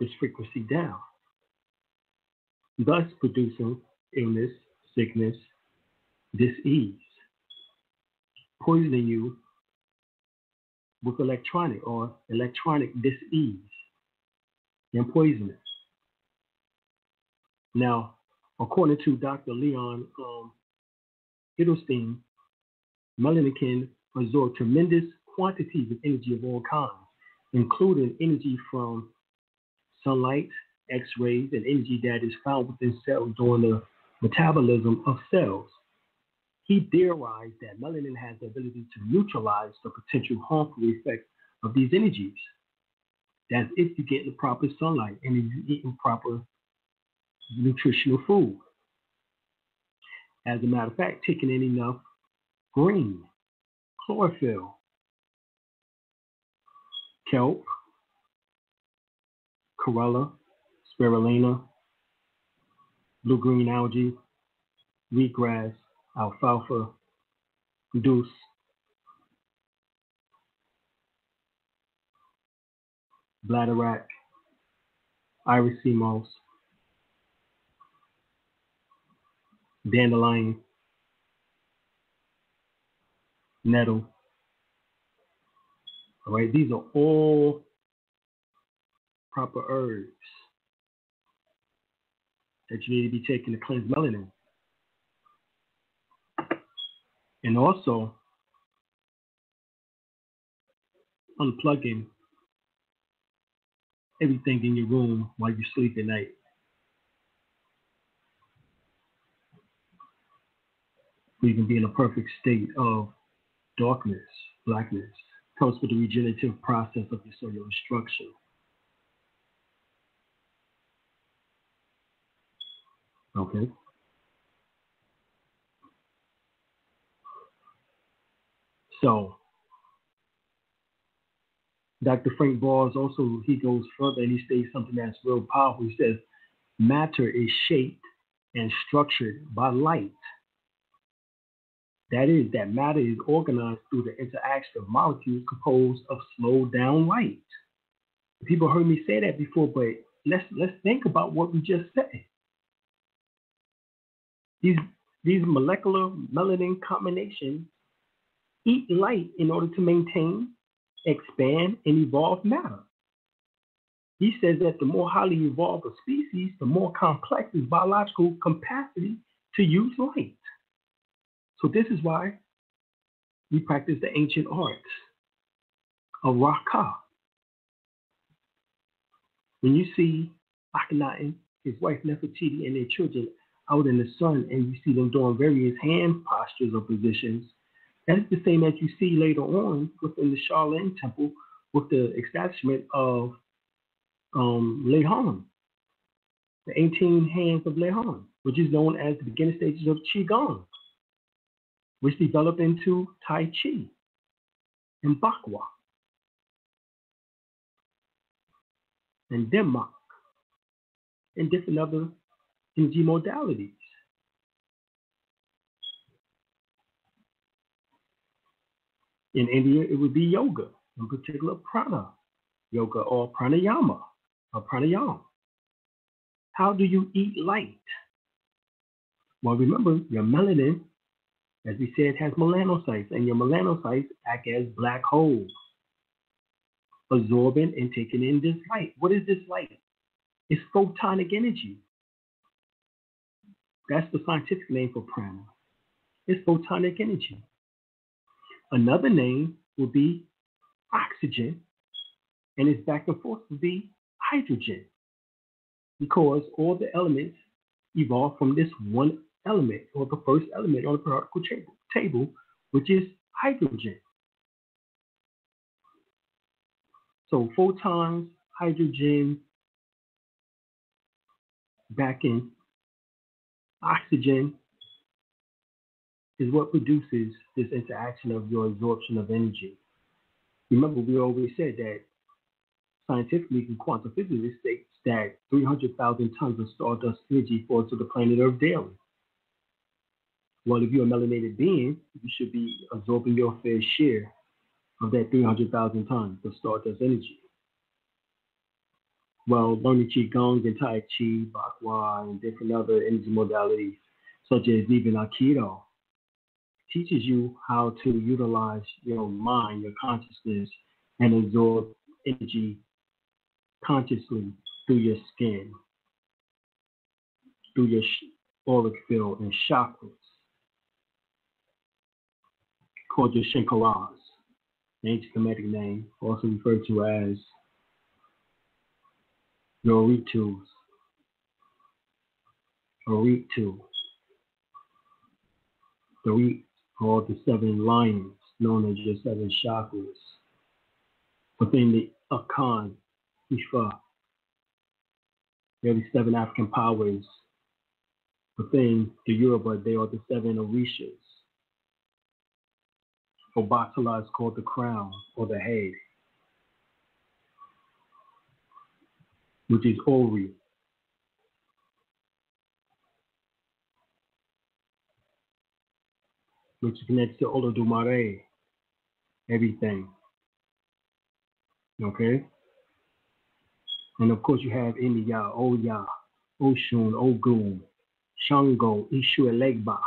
this frequency down, thus producing illness, sickness, disease, poisoning you with electronic or electronic disease and poisonous. Now, according to Dr. Leon um, Edelstein, melanin can absorb tremendous quantities of energy of all kinds, including energy from sunlight, X-rays, and energy that is found within cells during the metabolism of cells. he theorized that melanin has the ability to neutralize the potential harmful effects of these energies. That's if you get the proper sunlight and if you're eating proper nutritional food. As a matter of fact, taking in enough green, chlorophyll, kelp, chlorella, spirulina, blue green algae, wheatgrass, alfalfa, dulse, bladderwrack, Irish sea moss, dandelion, nettle. All right, these are all proper herbs that you need to be taking to cleanse melanin. And also unplugging everything in your room while you sleep at night. You can be in a perfect state of darkness, blackness. Helps with the regenerative process of your cellular structure. Okay. So, Dr. Frank Bars also he goes further and he states something that's real powerful. He says, matter is shaped and structured by light. That is, that matter is organized through the interaction of molecules composed of slowed down light. People heard me say that before, but let's let's think about what we just said. These these molecular melanin combinations eat light in order to maintain, expand, and evolve matter. He says that the more highly evolved a species, the more complex its biological capacity to use light. So this is why we practice the ancient arts of Raka. When you see Akhenaten, his wife Nefertiti, and their children out in the sun, and you see them doing various hand postures or positions, that is the same as you see later on within the Shaolin Temple with the establishment of um, Leihan, the 18 hands of Leihan, which is known as the beginning stages of Qigong which developed into Tai Chi and Bagua and Denmark and different other energy modalities. In India, it would be yoga, in particular prana yoga or pranayama or pranayama. How do you eat light? Well, remember, your melanin as we said, has melanocytes, and your melanocytes act as black holes, absorbing and taking in this light. What is this light? It's photonic energy. That's the scientific name for prana. It's photonic energy. Another name would be oxygen, and its back and forth would be hydrogen, because all the elements evolve from this one element or the first element on the periodical table, which is hydrogen. So photons, hydrogen, back in oxygen is what produces this interaction of your absorption of energy. Remember, we always said that scientifically, quantum physics states that 300,000 tons of stardust energy falls to the planet Earth daily. Well, if you're a melanated being, you should be absorbing your fair share of that 300,000 tons of stardust energy. Well, learning Qigong and Tai Chi, Bagua, and different other energy modalities, such as even Aikido, teaches you how to utilize your mind, your consciousness, and absorb energy consciously through your skin, through your auric field and chakras called the the ancient Kemetic name, also referred to as Yoritus, Oritu, three are the seven lions, known as your seven chakras. Within the Akan, Ifa, the seven African powers. Within the Yoruba, they are the seven Orishas. Obatala is called the crown or the head, which is Ori. which connects to Olodumare, everything. Okay? And of course, you have India, Oya, Oshun, Ogun, Shango, Eshu, Elegba.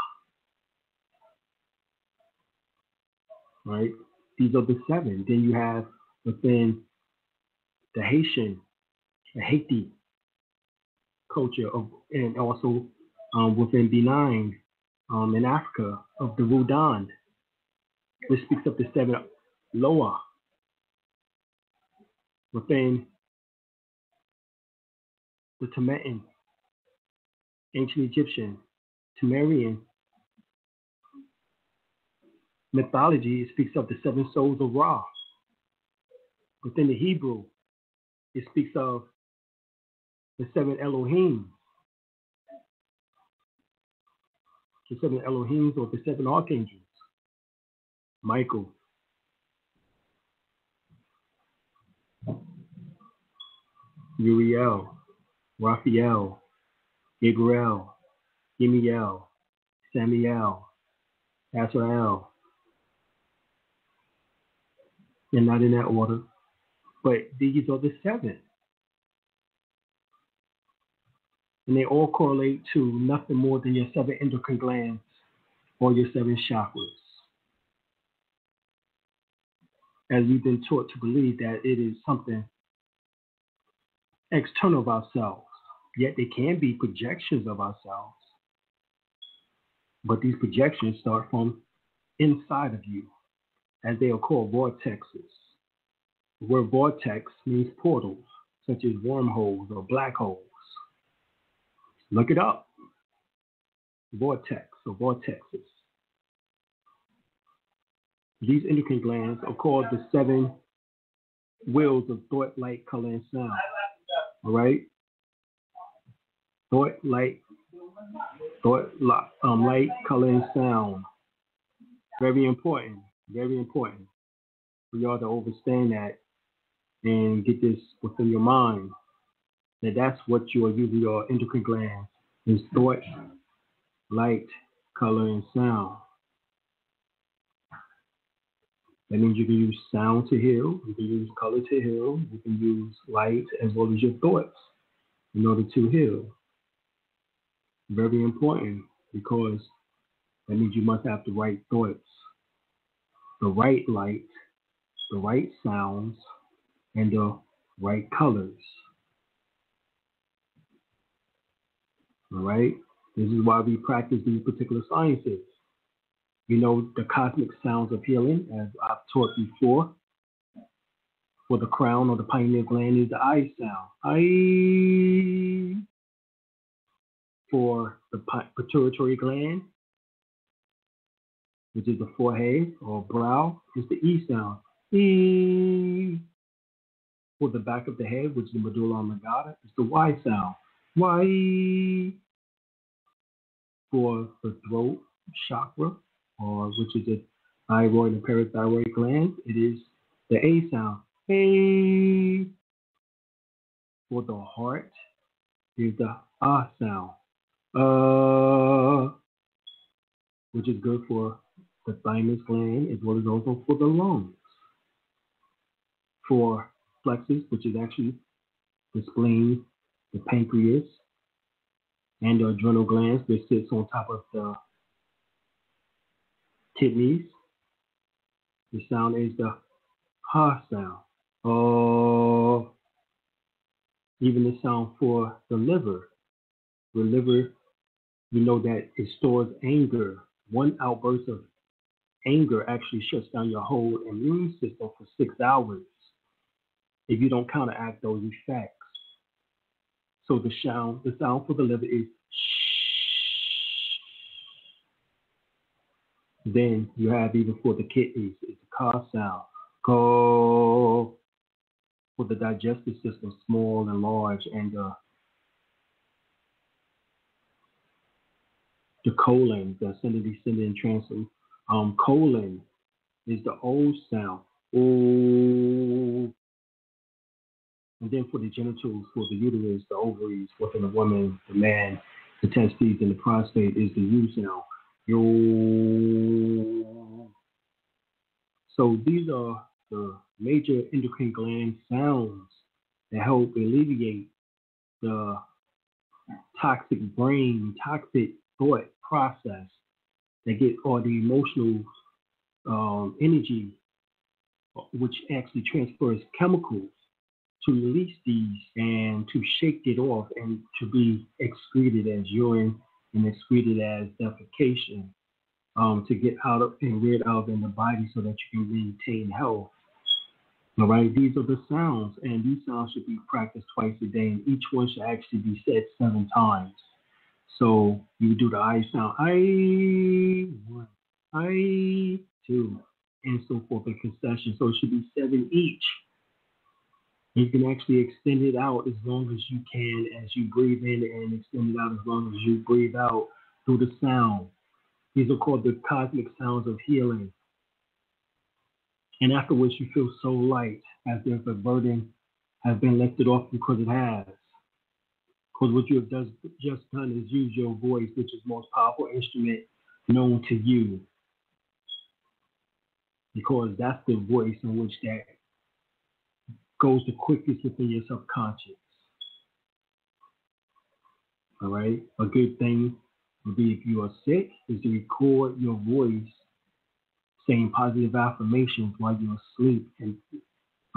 Right? These are the seven. Then you have within the Haitian, the Haiti culture, of, and also um, within Benin, um, in Africa of the Rudan, which speaks of the seven Loa within the Tibetan, ancient Egyptian, Sumerian mythology, it speaks of the seven souls of Ra. Within the Hebrew, it speaks of the seven Elohim, the seven Elohims or the seven archangels. Michael. Uriel, Raphael, Gabriel, Gimiel, Samuel, Azrael. And not in that order, but these are the seven. and they all correlate to nothing more than your seven endocrine glands or your seven chakras. As we've been taught to believe that it is something external of ourselves, yet they can be projections of ourselves. But these projections start from inside of you, as they are called vortexes. The word vortex means portals, such as wormholes or black holes. Look it up. Vortex or vortexes. These endocrine glands are called the seven wheels of thought, light, color, and sound. All right? Thought, light, thought, um, light, color, and sound. Very important. Very important for y'all to understand that and get this within your mind that that's what you are using your endocrine glands is thought, light, color, and sound. That means you can use sound to heal, you can use color to heal, you can use light as well as your thoughts in order to heal. Very important because that means you must have the right thoughts, the right light, the right sounds, and the right colors. All right? This is why we practice these particular sciences. You know the cosmic sounds of healing, as I've taught before. For the crown or the pineal gland is the I sound. I. For the pituitary gland, which is the forehead or brow, is the E sound. E. For the back of the head, which is the medulla oblongata, is the Y sound. Y for the throat chakra, or which is the thyroid and parathyroid glands. It is the A sound. A. For the heart is the Ah sound. Uh, which is good for the thymus gland is what is also for the lungs. For plexus, which is actually the spleen, the pancreas, and the adrenal glands that sits on top of the kidneys. The sound is the ha sound. Oh, even the sound for the liver. The liver, you know that it stores anger. One outburst of anger actually shuts down your whole immune system for six hours if you don't counteract those effects. So the sound, the sound for the liver is shh. Then you have even for the kidneys, it's a ka sound. Go for the digestive system, small and large, and uh, the colon, the ascending, descending, transcending. Um, colon is the old sound. Oh. And then for the genitals, for the uterus, the ovaries, within the woman, the man, the testes, and the prostate is the U sound. Yo. So these are the major endocrine gland sounds that help alleviate the toxic brain, toxic thought process that get all the emotional um, energy, which actually transfers chemicals to release these and to shake it off and to be excreted as urine and excreted as defecation um, to get out of and rid of in the body so that you can maintain health. All right, these are the sounds, and these sounds should be practiced twice a day, and each one should actually be said seven times. So you do the I sound, I one, I two, and so forth in concession. So it should be seven each. You can actually extend it out as long as you can as you breathe in and extend it out as long as you breathe out through the sound. These are called the cosmic sounds of healing. And afterwards, you feel so light as if a burden has been lifted off because it has. Because what you have does, just done is use your voice, which is the most powerful instrument known to you. Because that's the voice in which that goes the quickest within your subconscious. All right. A good thing would be if you are sick is to record your voice saying positive affirmations while you're asleep. And,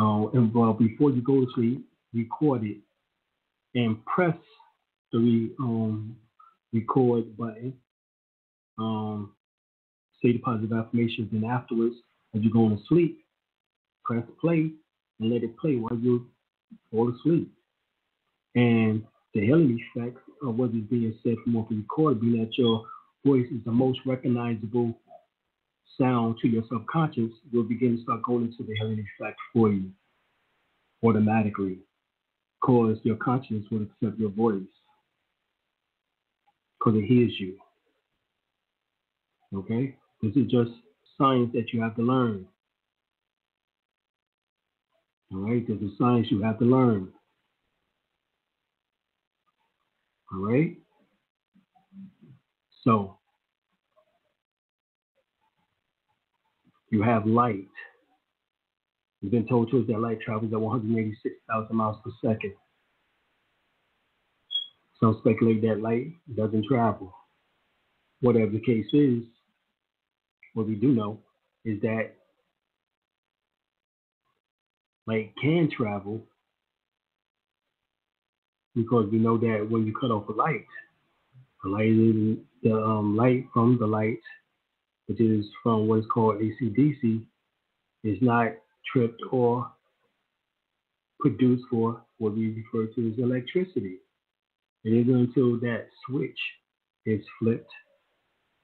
uh, and well, before you go to sleep, record it and press the um, record button. Um, say the positive affirmations, and afterwards, as you're going to sleep, press play and let it play while you fall asleep. And the healing effects of what is being said from off the record being that your voice is the most recognizable sound to your subconscious will begin to start going into the healing effect for you automatically because your conscience will accept your voice because it hears you. Okay? This is just science that you have to learn. All right? This is science you have to learn. All right? So, you have light. We've been told to us that light travels at 186,000 miles per second. Some speculate that light doesn't travel. Whatever the case is, what we do know is that light can travel because we know that when you cut off a light, the light is the um, light from the light, which is from what is called AC/DC, is not tripped or produced for what we refer to as electricity. It isn't until that switch is flipped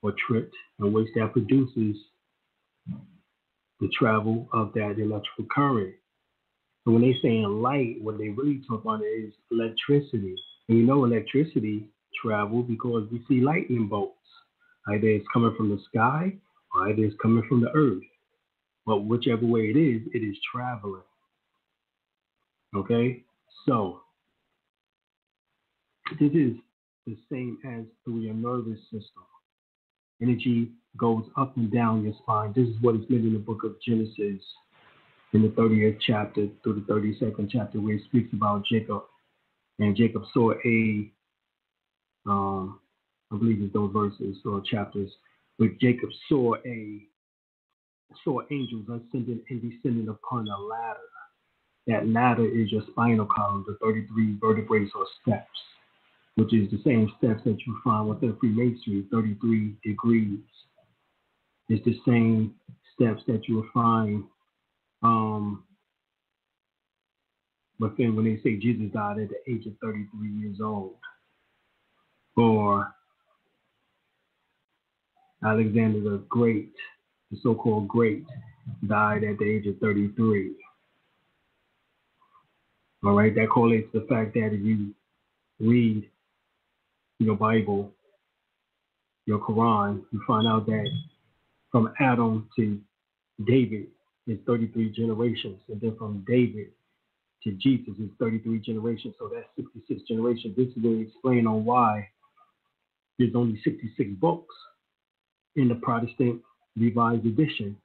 or tripped in which that produces the travel of that electrical current. So when they say in light, what they really talk about is electricity. And you know electricity travel because we see lightning bolts. Either it's coming from the sky or either it's coming from the earth. But whichever way it is, it is traveling. Okay? So this is the same as through your nervous system. Energy goes up and down your spine. This is what is meant in the book of Genesis in the 30th chapter through the 32nd chapter where it speaks about Jacob. And Jacob saw a, um, I believe it's those verses or chapters, where Jacob saw a, saw angels ascending and descending upon a ladder. That ladder is your spinal column, the 33 vertebrae or steps, which is the same steps that you find within Freemasonry, 33 degrees. It's the same steps that you will find um, then when they say Jesus died at the age of 33 years old, or Alexander the Great, the so-called Great, died at the age of 33. All right, that correlates to the fact that if you read your Bible, your Quran, you find out that from Adam to David is 33 generations, and then from David to Jesus is 33 generations, so that's 66 generations. This is to explain on why there's only 66 books in the Protestant Revised Edition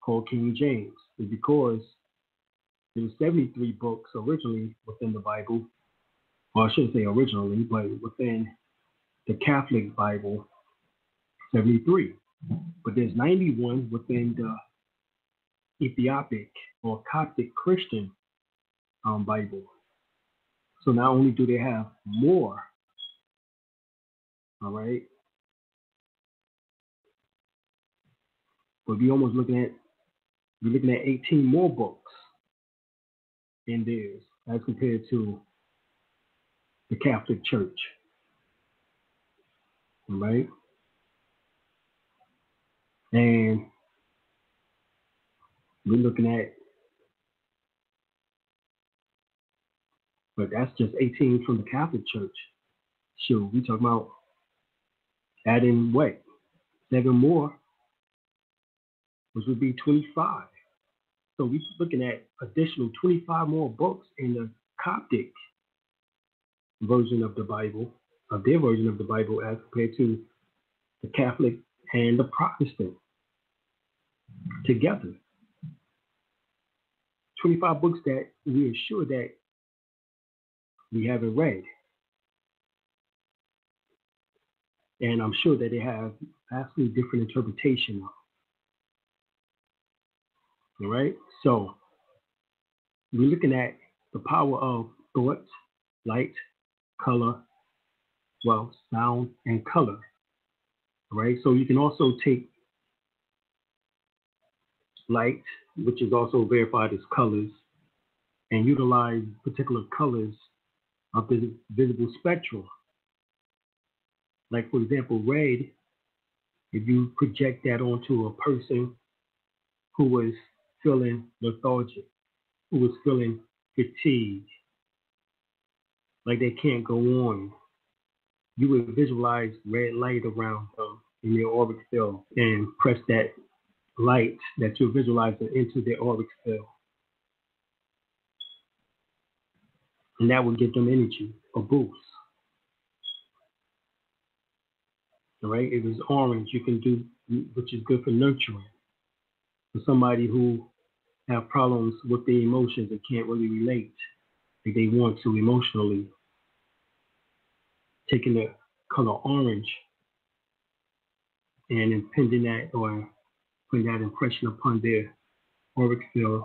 called King James, is because there were 73 books originally within the Bible, or I shouldn't say originally, but within the Catholic Bible, 73. But there's 91 within the Ethiopic or Coptic Christian um, Bible. So not only do they have more, all right, but we almost looking at we're looking at 18 more books in theirs as compared to the Catholic Church. Right? And we're looking at, but that's just 18 from the Catholic Church. Sure, we talking about adding what? Seven more, which would be 25. So we're looking at additional 25 more books in the Coptic version of the Bible, of their version of the Bible, as compared to the Catholic and the Protestant together. 25 books that we are sure that we haven't read. And I'm sure that they have absolutely different interpretation of. All right? So we're looking at the power of thought, light, color, well, sound, and color. All right? So you can also take light, which is also verified as colors, and utilize particular colors of the visible spectrum. Like, for example, red, if you project that onto a person who was feeling lethargic, who was feeling fatigued, like they can't go on, you would visualize red light around them in their auric field and press that light that you're visualizing into their auric field. And that will give them energy, a boost. All right, if it's orange, you can do, which is good for nurturing. For somebody who have problems with their emotions and can't really relate like they want to emotionally, taking the color orange and impinging that or putting that impression upon their auric field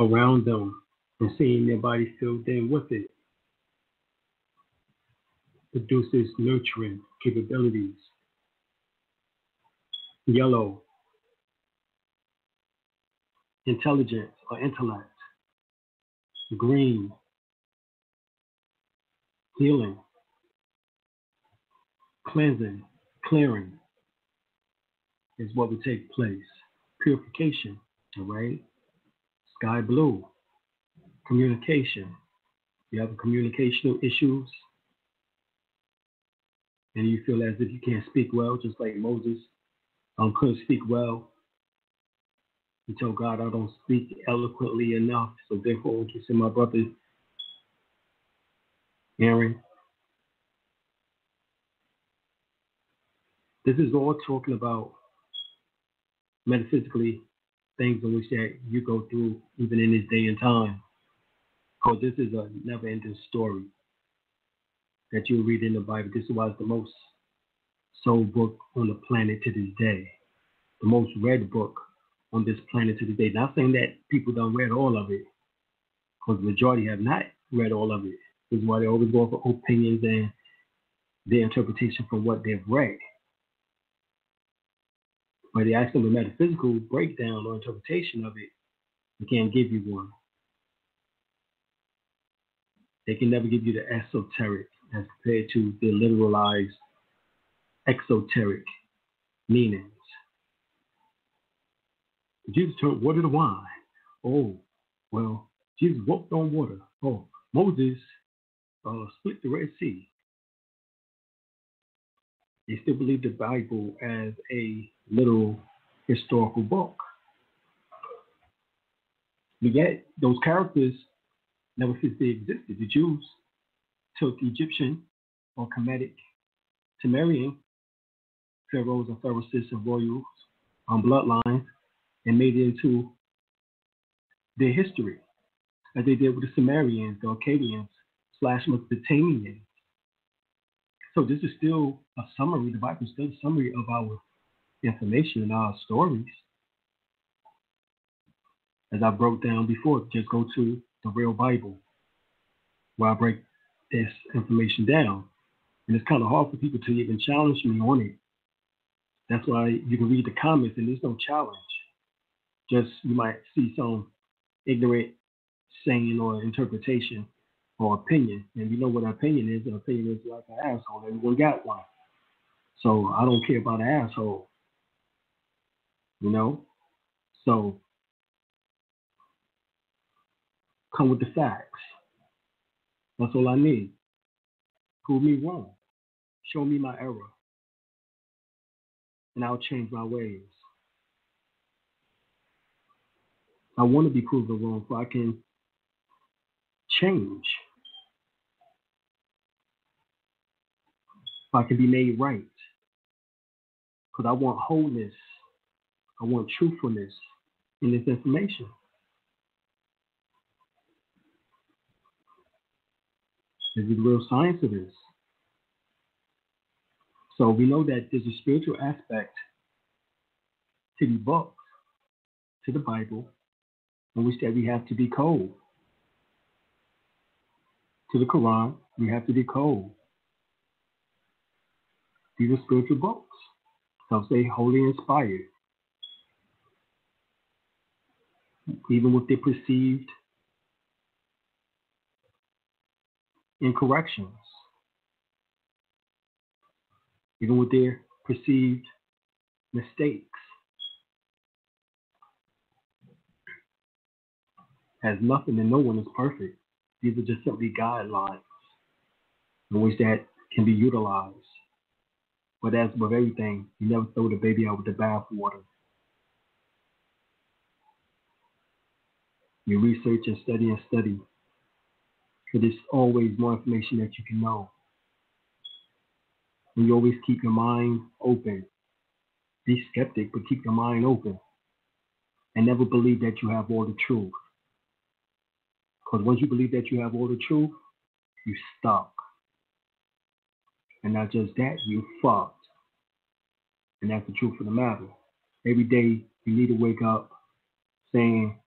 around them and seeing their body filled in with it. Produces nurturing capabilities. Yellow, intelligence or intellect. Green, healing, cleansing, clearing is what would take place. Purification, all right? Sky blue, communication. You have communicational issues, and you feel as if you can't speak well, just like Moses um, couldn't speak well. He told God, I don't speak eloquently enough, so therefore, you see my brother Aaron. This is all talking about metaphysically things in which that you go through even in this day and time. Because this is a never ending story that you read in the Bible. This is why it's the most sold book on the planet to this day. The most read book on this planet to this day. Not saying that people don't read all of it, because the majority have not read all of it. This is why they always go for opinions and their interpretation from what they've read. But the actual metaphysical breakdown or interpretation of it, they can't give you one. They can never give you the esoteric as compared to the literalized exoteric meanings. Jesus turned water to wine. Oh, well, Jesus walked on water. Oh, Moses uh, split the Red Sea. They still believe the Bible as a little historical book. But yet, those characters never physically existed. The Jews took Egyptian or Kemetic Sumerian pharaohs and pharaohs and royals on bloodlines and made it into their history, as they did with the Sumerians, the Akkadians, slash Mesopotamians. So this is still a summary. The Bible is still a summary of our information and our stories. As I broke down before, just go to the real Bible, where I break this information down. And it's kind of hard for people to even challenge me on it. That's why you can read the comments and there's no challenge. Just you might see some ignorant saying or interpretation or opinion. And we know what an opinion is. An opinion is like an asshole. Everyone got one. So I don't care about an asshole. You know? So come with the facts. That's all I need. Prove me wrong. Show me my error. And I'll change my ways. I want to be proven wrong so I can change. So I can be made right. Because I want wholeness. I want truthfulness in this information. This is real science of this. So we know that there's a spiritual aspect to the books, to the Bible, in which that we have to be cold. To the Quran, we have to be cold. These are spiritual books. Some say holy inspired. Even with their perceived incorrections, even with their perceived mistakes. Has nothing and no one is perfect. These are just simply guidelines in which that can be utilized. But as with everything, you never throw the baby out with the bathwater. You research and study and study but there's always more information that you can know. And you always keep your mind open. Be skeptic, but keep your mind open. And never believe that you have all the truth. Because once you believe that you have all the truth, you stuck. And not just that, you fucked. And that's the truth of the matter. Every day you need to wake up saying,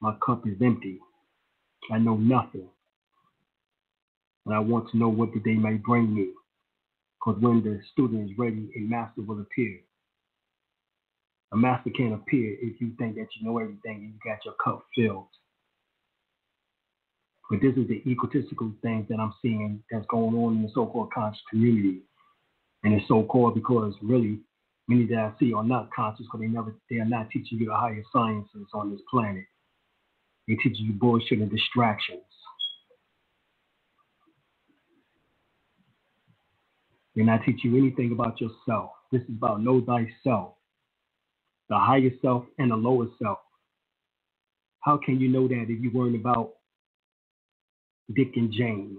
My cup is empty. I know nothing and I want to know what the day may bring me. Because when the student is ready, a master will appear. A master can't appear if you think that you know everything and you got your cup filled. But this is the egotistical things that I'm seeing that's going on in the so-called conscious community. And it's so-called because really many that I see are not conscious because they never they are not teaching you the higher sciences on this planet. They teach you bullshit and distractions. They're not teaching you anything about yourself. This is about know thyself, the higher self and the lower self. How can you know that if you weren't about Dick and Jane?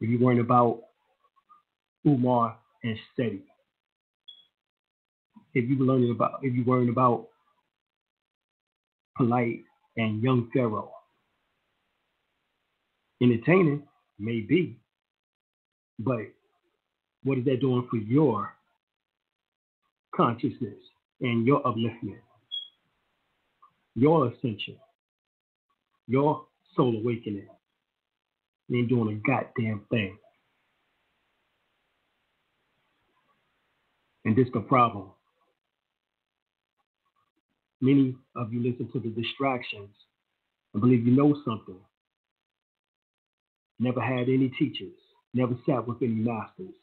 If you weren't about Umar and Steady? If you were learning about if you weren't about polite and young Pharaoh. Entertaining, maybe, but what is that doing for your consciousness and your upliftment, your ascension, your soul awakening? You ain't doing a goddamn thing. And this the problem. Many of you listen to the distractions and believe you know something. Never had any teachers never sat with any masters.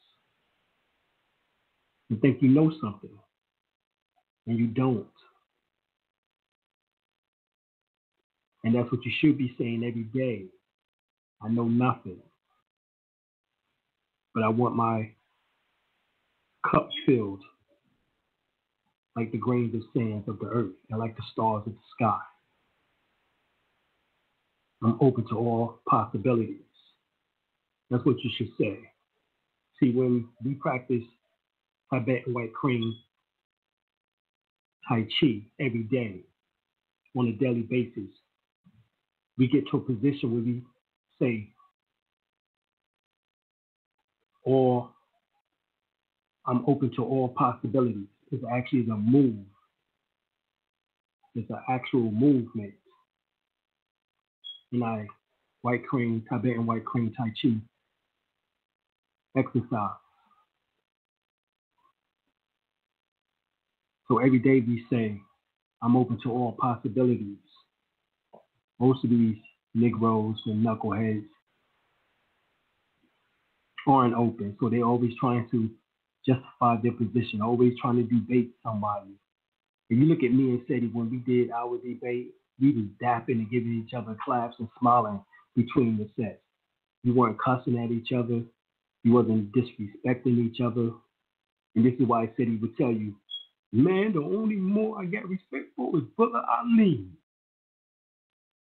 You think you know something, and you don't. And that's what you should be saying every day. I know nothing. But I want my cup filled like the grains of sand of the earth and like the stars of the sky. I'm open to all possibilities. That's what you should say. See, when we practice Tibetan white crane Tai Chi every day on a daily basis, we get to a position where we say, or I'm open to all possibilities. It's actually the move. It's an actual movement. And I white crane, Tibetan white crane Tai Chi exercise. So every day we say, I'm open to all possibilities. Most of these Negroes and knuckleheads aren't open. So they're always trying to justify their position, always trying to debate somebody. If you look at me and Seti, when we did our debate, we was dapping and giving each other claps and smiling between the sets. We weren't cussing at each other. We wasn't disrespecting each other. And this is why he would tell you, man, the only more I get respect for is Brother Ali.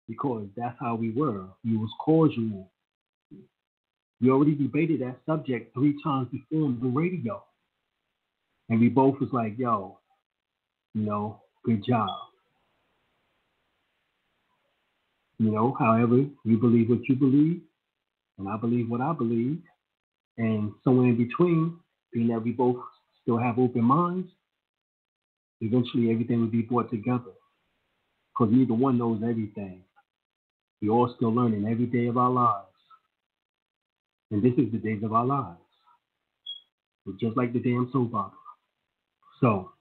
Because that's how we were. We was cordial. We already debated that subject three times before on the radio. And we both was like, yo, you know, good job. You know, however, you believe what you believe, and I believe what I believe. And somewhere in between, being that we both still have open minds, eventually everything will be brought together. Because neither one knows everything. We all still learning every day of our lives. And this is the days of our lives. It's just like the damn soap opera. So,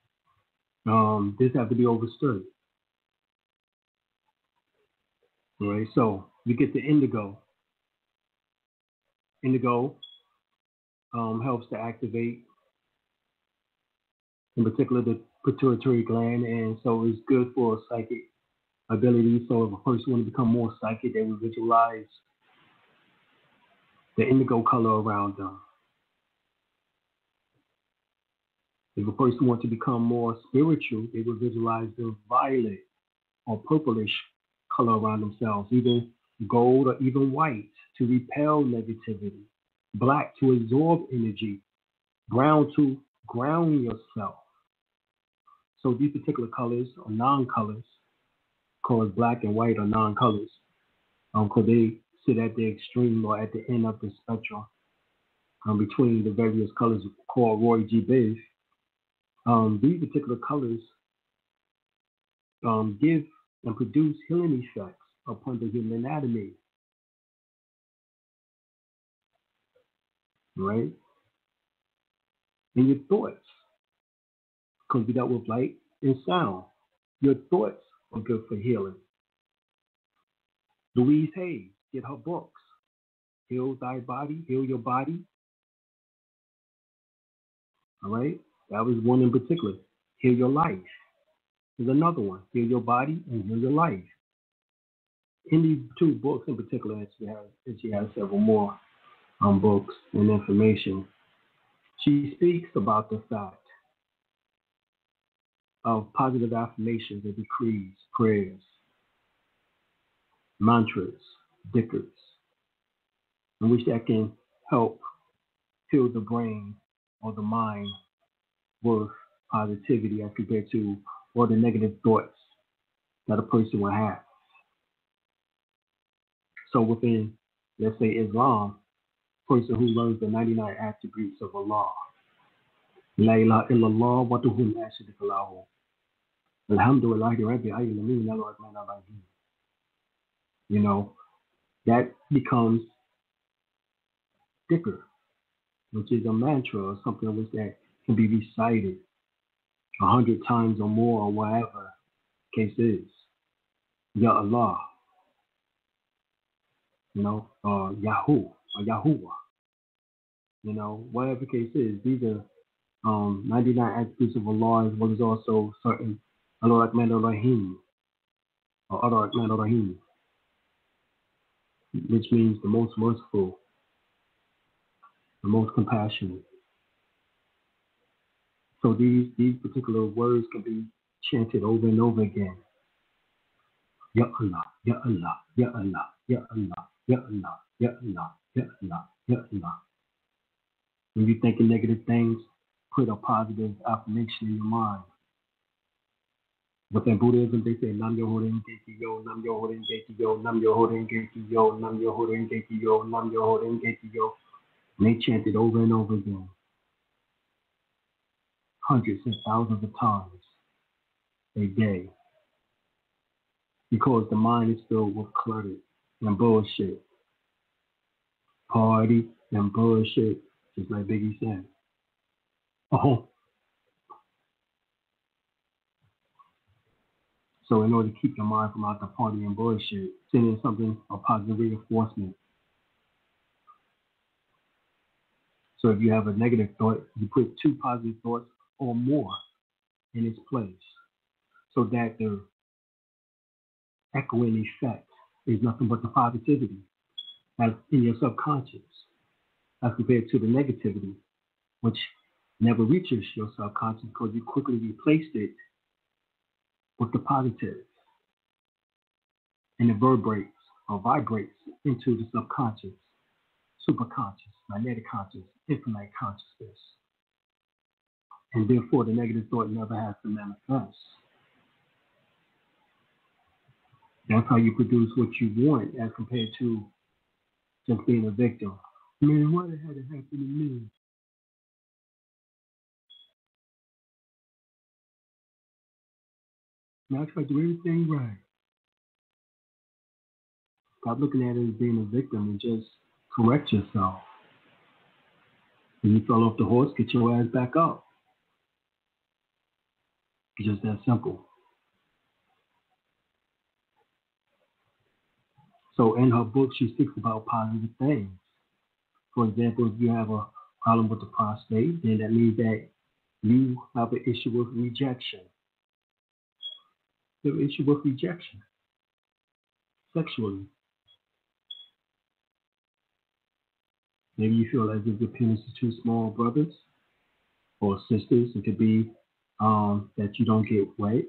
um, this has to be understood. All right, so we get the indigo. Indigo um, helps to activate, in particular, the pituitary gland, and so it's good for psychic ability. So if a person wants to become more psychic, they will visualize the indigo color around them. If a person wants to become more spiritual, they will visualize the violet or purplish color around themselves, even gold or even white to repel negativity, black to absorb energy, brown to ground yourself. So these particular colors are non-colors, called black and white are non-colors, because um, they sit at the extreme or at the end of the spectrum um, between the various colors called Roy G. Biv. Um, these particular colors um, give and produce healing effects upon the human anatomy. Right? And your thoughts, because we dealt with light and sound. Your thoughts good for healing. Louise Hay, get her books. Heal thy body, heal your body. All right? That was one in particular. Heal your life. There's another one. Heal your body and heal your life. In these two books in particular, and she has, she has several more um, books and information, she speaks about the fact of positive affirmations and decrees, prayers, mantras, dhikrs, in which that can help fill the brain or the mind with positivity as compared to all the negative thoughts that a person will have. So within, let's say, Islam, person who learns the 99 attributes of Allah, La ilaha illallah wa tuhum rabbil You know, that becomes dhikr, which is a mantra or something which that can be recited a hundred times or more or whatever case is. Ya Allah. You know, uh, Yahoo or Yahuwah. You know, whatever case is, these are um, 99 attributes of Allah as well as also certain Allah Rahman Rahim or Allah Rahman Rahim, which means the most merciful, the most compassionate. So these these particular words can be chanted over and over again. Ya Allah, Ya Allah, Ya Allah, Ya Allah, Ya Allah, Ya Allah, Ya Allah, Ya Allah. When you think of negative things, put a positive affirmation in your mind. Within Buddhism, they say Nam Myoho Renge Kyo, Nam Myoho Renge Kyo, Nam Myoho Renge Kyo, Nam Myoho Renge Kyo, Nam Myoho Renge Kyo. And they chant it over and over again. Hundreds and thousands of times a day. Because the mind is filled with clutter and bullshit. Party and bullshit, just like Biggie said. Oh. So in order to keep your mind from out the party and bullshit, send in something of positive reinforcement. So if you have a negative thought, you put two positive thoughts or more in its place so that the echoing effect is nothing but the positivity in your subconscious as compared to the negativity, which never reaches your subconscious because you quickly replaced it with the positive. And it vibrates or vibrates into the subconscious, superconscious, magnetic conscious, infinite consciousness. And therefore, the negative thought never has to manifest. That's how you produce what you want as compared to just being a victim. Man, why the hell it happened to me? Now I try to do everything right. Stop looking at it as being a victim and just correct yourself. When you fell off the horse, get your ass back up. It's just that simple. So in her book, she speaks about positive things. For example, if you have a problem with the prostate, then that means that you have an issue with rejection. An issue with rejection sexually. Maybe you feel like your penis is too small, brothers or sisters. It could be um, that you don't get wet,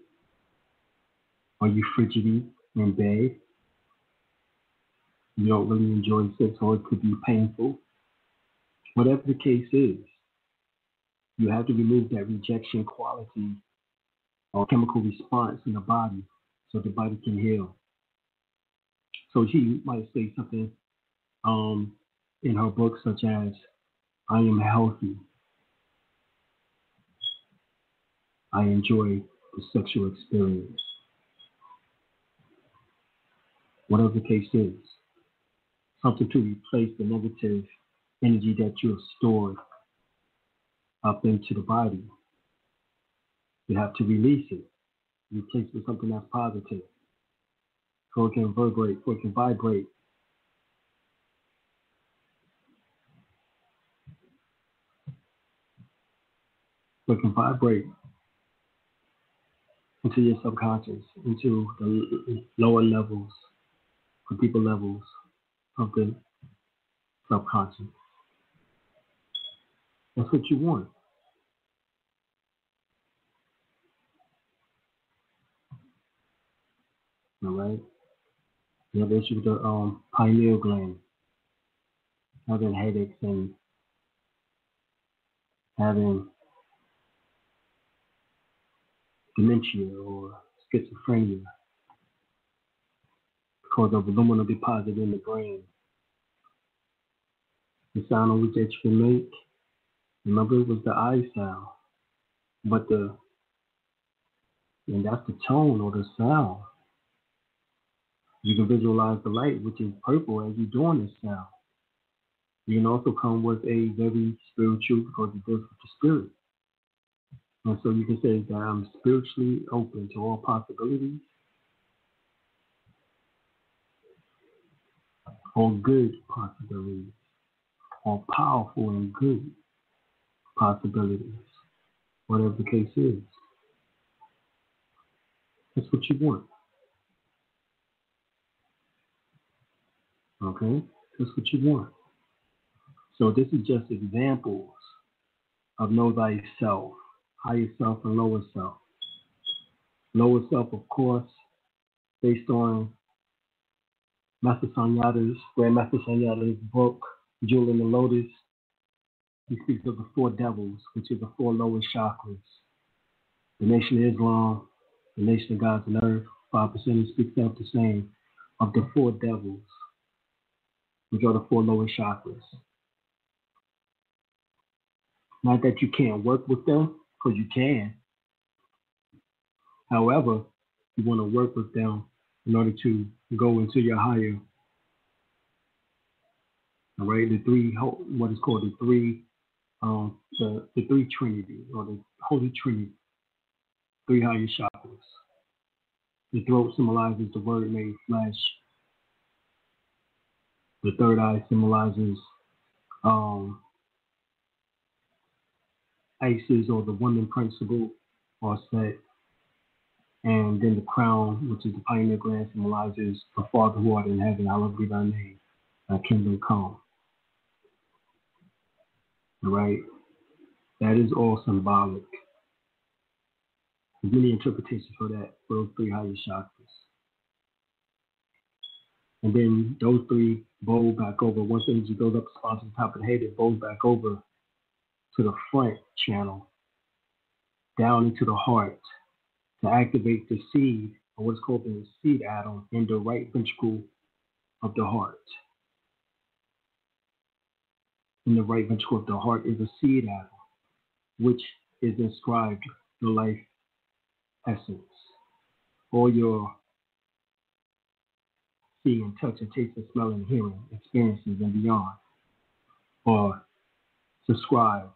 or you frigidity in bed. You don't really enjoy sex, or it could be painful. Whatever the case is, you have to remove that rejection quality or chemical response in the body so the body can heal. So she might say something um, in her book, such as, I am healthy. I enjoy the sexual experience. Whatever the case is, something to replace the negative energy that you have stored up into the body. You have to release it, replace it with something that's positive, so it can vibrate, so it can vibrate. So it can vibrate into your subconscious, into the lower levels, the deeper levels of the subconscious. That's what you want. All right. You have issue with the um, pineal gland, having headaches and having dementia or schizophrenia because of aluminum deposit in the brain. The sound which that you can make, remember it was the I sound, but the and that's the tone or the sound. You can visualize the light, which is purple, as you're doing this sound. You can also come with a very spiritual because it deals with the spirit. And so you can say that I'm spiritually open to all possibilities, all good possibilities, all powerful and good possibilities. whatever the case is. That's what you want. Okay? That's what you want. So this is just examples of know thyself, higher self and lower self. Lower self, of course, based on Master Sunyata's, Grandmaster Sunyata's book, Jewel in the Lotus. He speaks of the four devils, which are the four lowest chakras. The Nation of Islam, the Nation of Gods and Earth, 5% speaks of the same, of the four devils, which are the four lowest chakras. Not that you can't work with them, because you can. However, you want to work with them in order to go into your higher, all right, the three, what is called the three, um, the, the three trinity or the holy trinity, three higher chakras. The throat symbolizes the word made flesh. The third eye symbolizes um, Isis or the woman principle or set. And then the crown, which is the pineal gland, symbolizes the Father who art in heaven. Hallowed be thy name. Thy kingdom come. Right? That is all symbolic. There's many interpretations for that, for those three higher chakras. And then those three bowl back over. Once energy goes up the top of the head, it bowls back over to the front channel, down into the heart to activate the seed, or what's called the seed atom, in the right ventricle of the heart. In the right ventricle of the heart is a seed atom, which is inscribed the life essence. All your seeing, touching, tasting, smelling, hearing experiences and beyond, or subscribe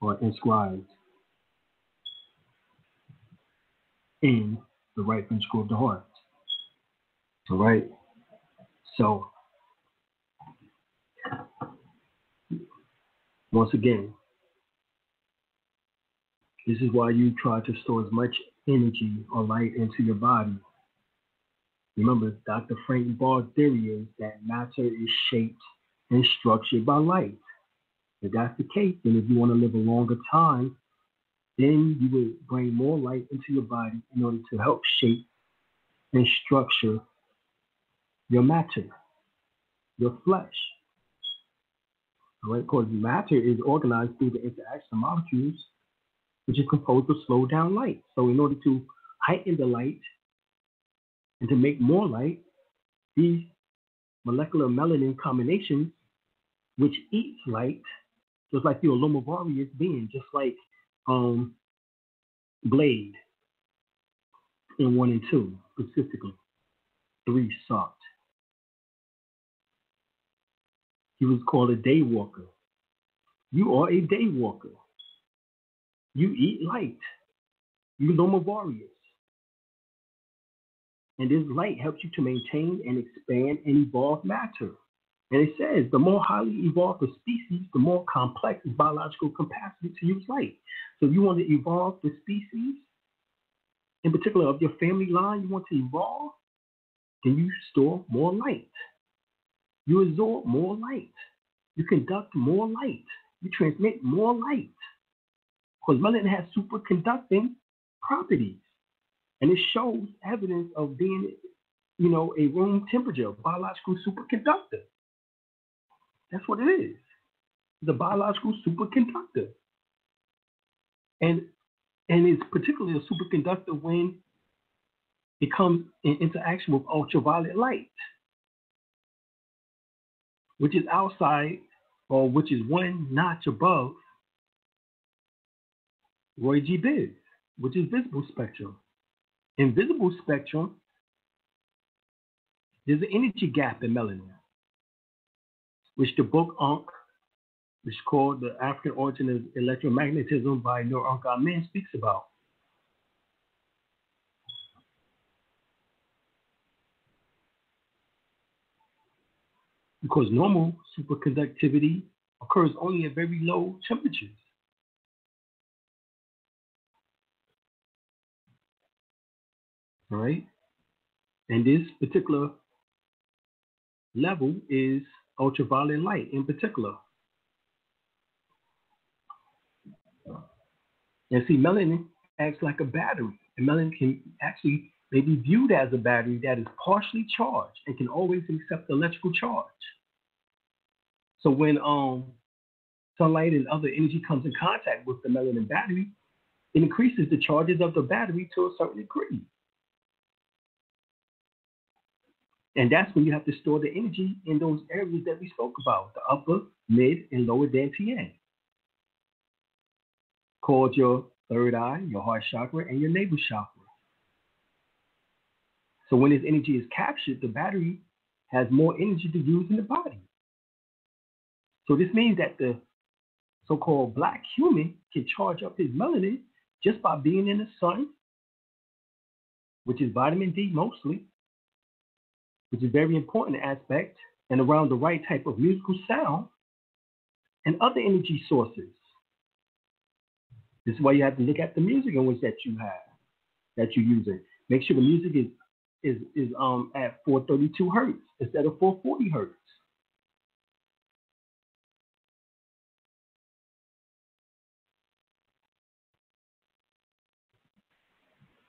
or inscribed in the right ventricle of the heart. All right. So, once again, this is why you try to store as much energy or light into your body. Remember, Dr. Frank Barr's theory is that matter is shaped and structured by light. If that's the case, then if you want to live a longer time, then you will bring more light into your body in order to help shape and structure your matter, your flesh. All right, because matter is organized through the interaction of molecules, which is composed of slow down light. So, in order to heighten the light and to make more light, these molecular melanin combinations, which eats light, just like your Lomovarius being, just like um, Blade in one and two specifically. Three sought. He was called a day walker. You are a day walker. You eat light. You Lomovarius. And this light helps you to maintain and expand and evolve matter. And it says the more highly evolved the species, the more complex its biological capacity to use light. So if you want to evolve the species, in particular of your family line, you want to evolve, then you store more light. You absorb more light. You conduct more light. You transmit more light. Because melanin has superconducting properties. And it shows evidence of being, you know, a room temperature, biological superconductor. That's what it is. The biological superconductor. And and it's particularly a superconductor when it comes in interaction with ultraviolet light, which is outside or which is one notch above Roy G. Biv, which is visible spectrum. In visible spectrum, there's an energy gap in melanin which the book Ankh, which is called The African Origin of Electromagnetism by Nur Ankh Amen, speaks about. Because normal superconductivity occurs only at very low temperatures. Right. And this particular level is ultraviolet light in particular. And see, melanin acts like a battery, and melanin can actually may be viewed as a battery that is partially charged and can always accept electrical charge. So when um, sunlight and other energy comes in contact with the melanin battery, it increases the charges of the battery to a certain degree. And that's when you have to store the energy in those areas that we spoke about the upper, mid, and lower dantian, called your third eye, your heart chakra, and your navel chakra. So when this energy is captured, the battery has more energy to use in the body. So this means that the so-called black human can charge up his melanin just by being in the sun, which is vitamin D mostly, which is a very important aspect, and around the right type of musical sound and other energy sources. This is why you have to look at the music in which that you have, that you're using. Make sure the music is is is um at 432 hertz instead of 440 hertz.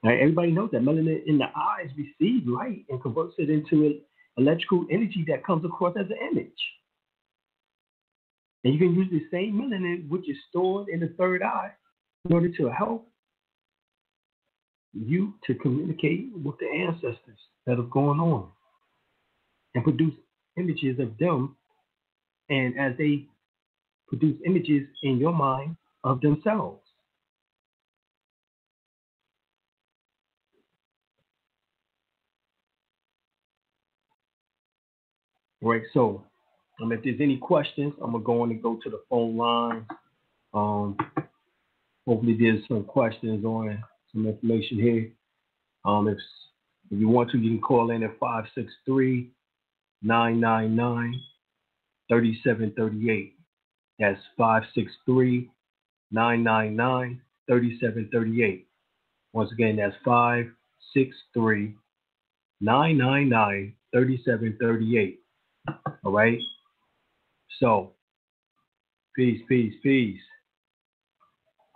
Now, everybody knows that melanin in the eyes receives light and converts it into an electrical energy that comes across as an image. And you can use the same melanin, which is stored in the third eye, in order to help you to communicate with the ancestors that have gone on and produce images of them. And as they produce images in your mind of themselves. Right. So, um, if there's any questions, I'm gonna go and go to the phone line. Um, hopefully, there's some questions on some information here. Um, if if you want to, you can call in at 563 999 3738. That's 563 999 3738. Once again, that's 563 999 3738. All right. So, peace, peace, peace.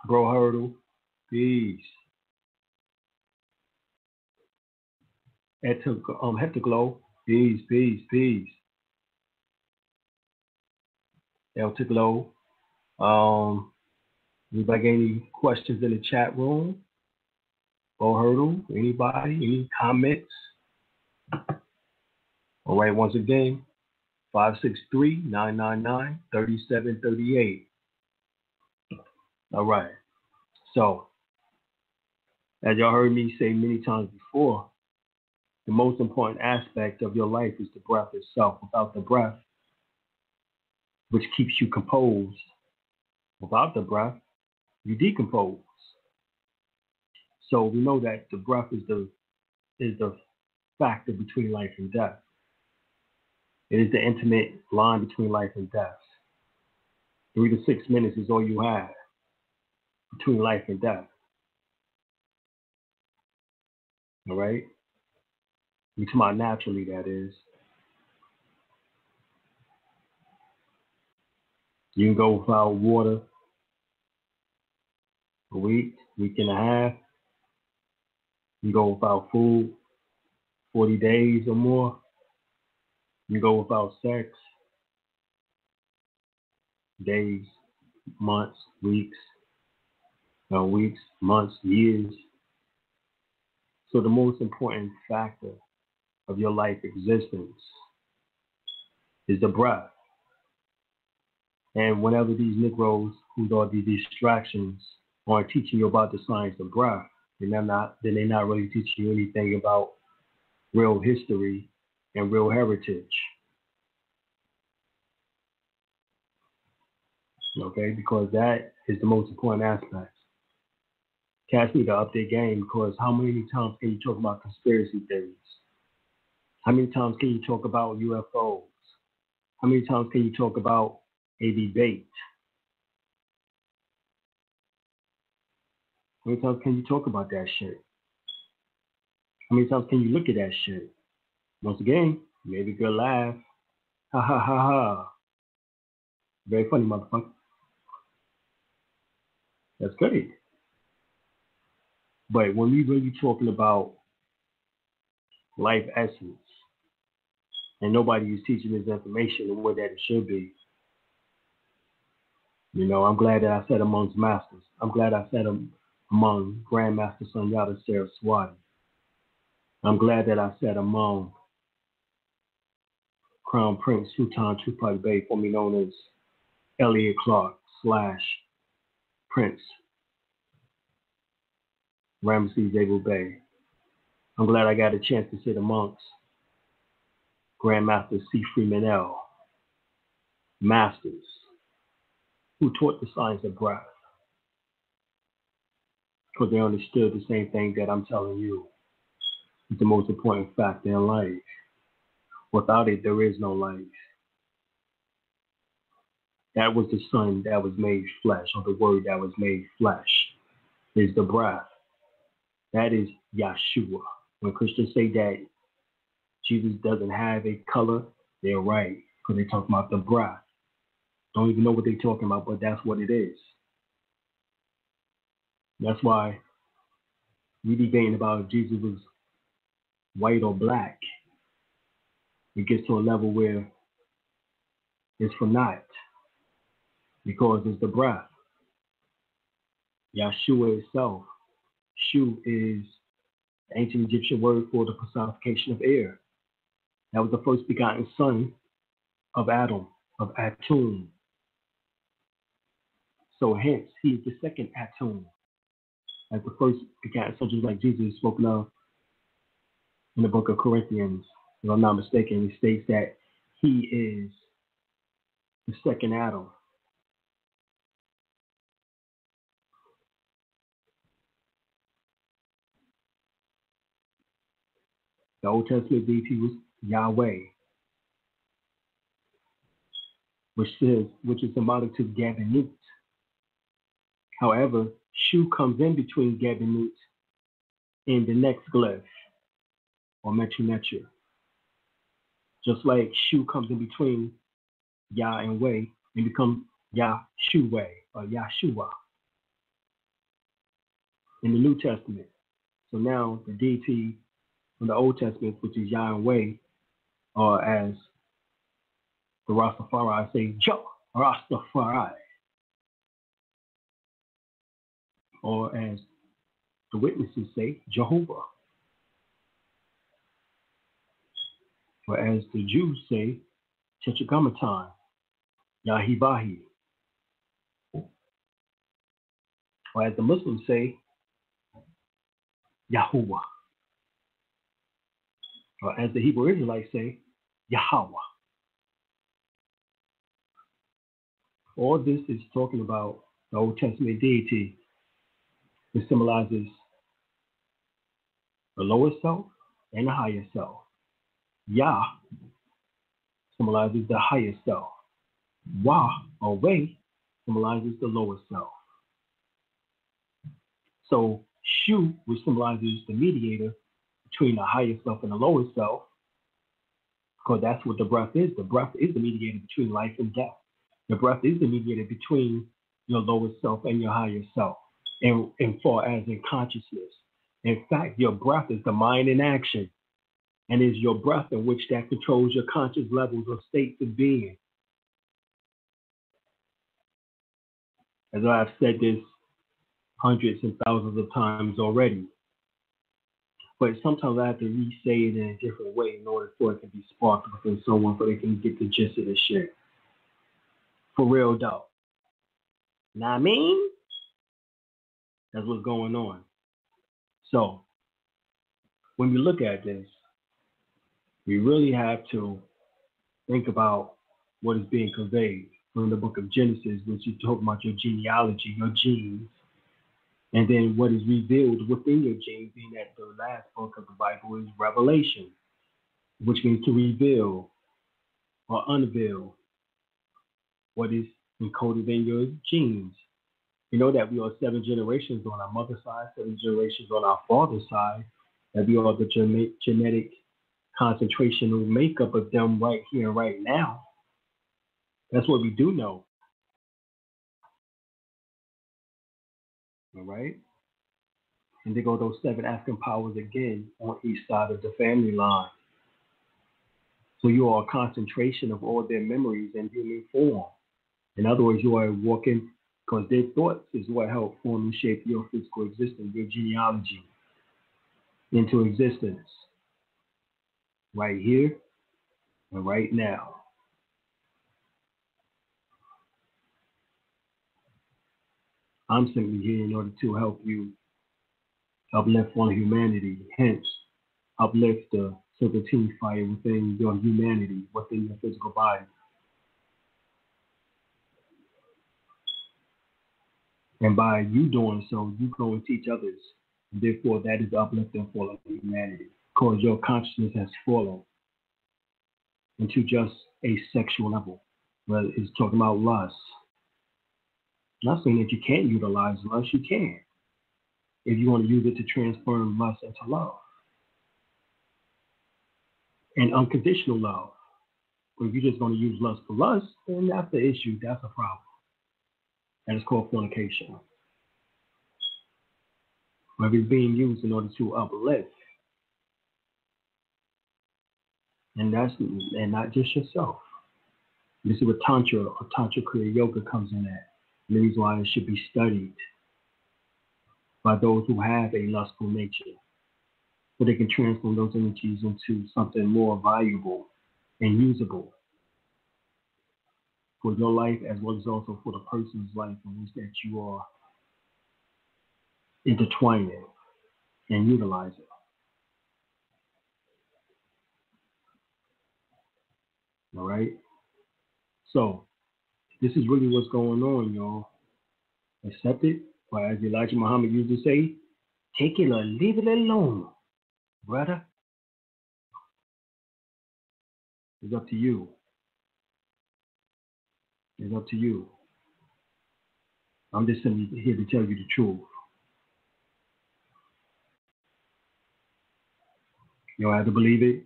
Bro Hurdle, peace. Hector, um, Hector Glow, peace, peace, peace. Elta Glow. Um, anybody got any questions in the chat room? Bro Hurdle, anybody? Any comments? All right, once again, 563-999-3738. All right. So, as y'all heard me say many times before, the most important aspect of your life is the breath itself. Without the breath, which keeps you composed, without the breath, you decompose. So we know that the breath is the is the factor between life and death. It is the intimate line between life and death. Three to six minutes is all you have between life and death. All right? You come out naturally, that is. You can go without water a week, week and a half. You can go without food 40 days or more. You go without sex days, months, weeks, no weeks, months, years. So the most important factor of your life existence is the breath. And whenever these Negroes who are these distractions aren't teaching you about the science of breath, then they're not then they're not really teaching you anything about real history and real heritage. Okay, because that is the most important aspect. Cats need to up their game because how many times can you talk about conspiracy theories? How many times can you talk about UFOs? How many times can you talk about a debate? How many times can you talk about that shit? How many times can you look at that shit? Once again, maybe good laugh. Ha ha ha ha. Very funny, motherfucker. That's great. But when we really talking about life essence, and nobody is teaching this information the way that it should be, you know, I'm glad that I sat amongst masters. I'm glad I sat among Grandmaster Sunyata Saraswati. I'm glad that I sat among Crown Prince Sultan Tupac Bay, formerly known as Elliot Clark slash Prince Ramesses Abel Bay. I'm glad I got a chance to sit amongst Grandmaster C. Freeman L. Masters, who taught the science of breath. Because they understood the same thing that I'm telling you is the most important factor in life. Without it, there is no life. That was the Son that was made flesh, or the Word that was made flesh, is the breath. That is Yeshua. When Christians say that Jesus doesn't have a color, they're right, because they're talking about the breath. Don't even know what they're talking about, but that's what it is. That's why we debating about if Jesus was white or black. It gets to a level where it's for naught because it's the breath. Yeshua itself. Shu is the ancient Egyptian word for the personification of air. That was the first begotten son of Adam, of Atum. So hence, he is the second Atum. As the first begotten son, just like Jesus is spoken of in the book of Corinthians, if I'm not mistaken, he states that he is the second Adam. The Old Testament deity was Yahweh, which says, which is symbolic to Geb and Nut. However, Shu comes in between Geb and Nut and the next glyph, or Metu. Just like Shu comes in between Yah and Wei and becomes Yahshua or Yahshua in the New Testament. So now the deity from the Old Testament, which is Yahweh, or as the Rastafari say, Jah Rastafari. Or as the witnesses say, Jehovah. Or as the Jews say, Tetragrammaton, Yahivahi. Or as the Muslims say, Yahuwah or as the Hebrew Israelites say, Yahweh. All this is talking about the Old Testament deity. It symbolizes the lower self and the higher self. Yah symbolizes the higher self. Wah, or way, symbolizes the lower self. So Shu, which symbolizes the mediator, between the higher self and the lower self, because that's what the breath is. The breath is the mediator between life and death. The breath is the mediator between your lower self and your higher self, and, and far as in consciousness. In fact, your breath is the mind in action, and is your breath in which that controls your conscious levels or states of being. As I've said this hundreds and thousands of times already, but sometimes I have to re-say it in a different way in order for it to be sparked within someone so they can get the gist of the shit. For real though. Know I mean? That's what's going on. So when we look at this, we really have to think about what is being conveyed from the book of Genesis, which is talking about your genealogy, your genes, and then what is revealed within your genes, being that the last book of the Bible is Revelation, which means to reveal or unveil what is encoded in your genes. You know that we are seven generations on our mother's side, seven generations on our father's side, that we are the gene- genetic concentrational makeup of them right here, right now. That's what we do know. All right? And there go those seven African powers again on each side of the family line. So you are a concentration of all their memories in human form. In other words, you are walking because their thoughts is what help form and shape your physical existence, your genealogy into existence. Right here and right now. I'm simply here in order to help you uplift one humanity, hence uplift the serpentine fire within your humanity, within your physical body. And by you doing so, you go and teach others. Therefore, that is uplifting for humanity. Because your consciousness has fallen into just a sexual level. Whether it's talking about lust. Not saying that you can't utilize lust, you can. If you want to use it to transform lust into love. And unconditional love. But if you're just going to use lust for lust, then that's the issue. That's a problem. And it's called fornication. Where it's being used in order to uplift. And that's and not just yourself. This is where Tantra or Tantra Kriya Yoga comes in at. The reason why it should be studied by those who have a lustful nature. So they can transform those energies into something more valuable and usable for your life as well as also for the person's life in which that you are intertwining and utilizing. All right? So, this is really what's going on, y'all. Accept it, or as Elijah Muhammad used to say, take it or leave it alone, brother. It's up to you. It's up to you. I'm just simply here to tell you the truth. You don't have to believe it.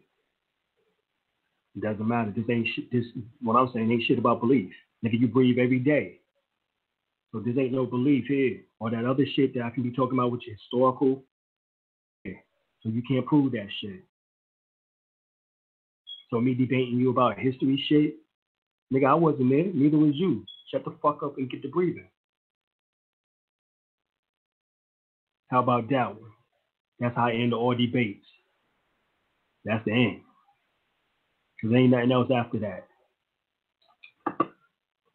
It doesn't matter. This ain't shit. This what I'm saying ain't shit about belief. Nigga, you breathe every day. So this ain't no belief here. Or that other shit that I can be talking about, which is historical. So you can't prove that shit. So me debating you about history shit, nigga, I wasn't there. Neither was you. Shut the fuck up and get to breathing. How about that one? That's how I end all debates. That's the end. Because ain't nothing else after that.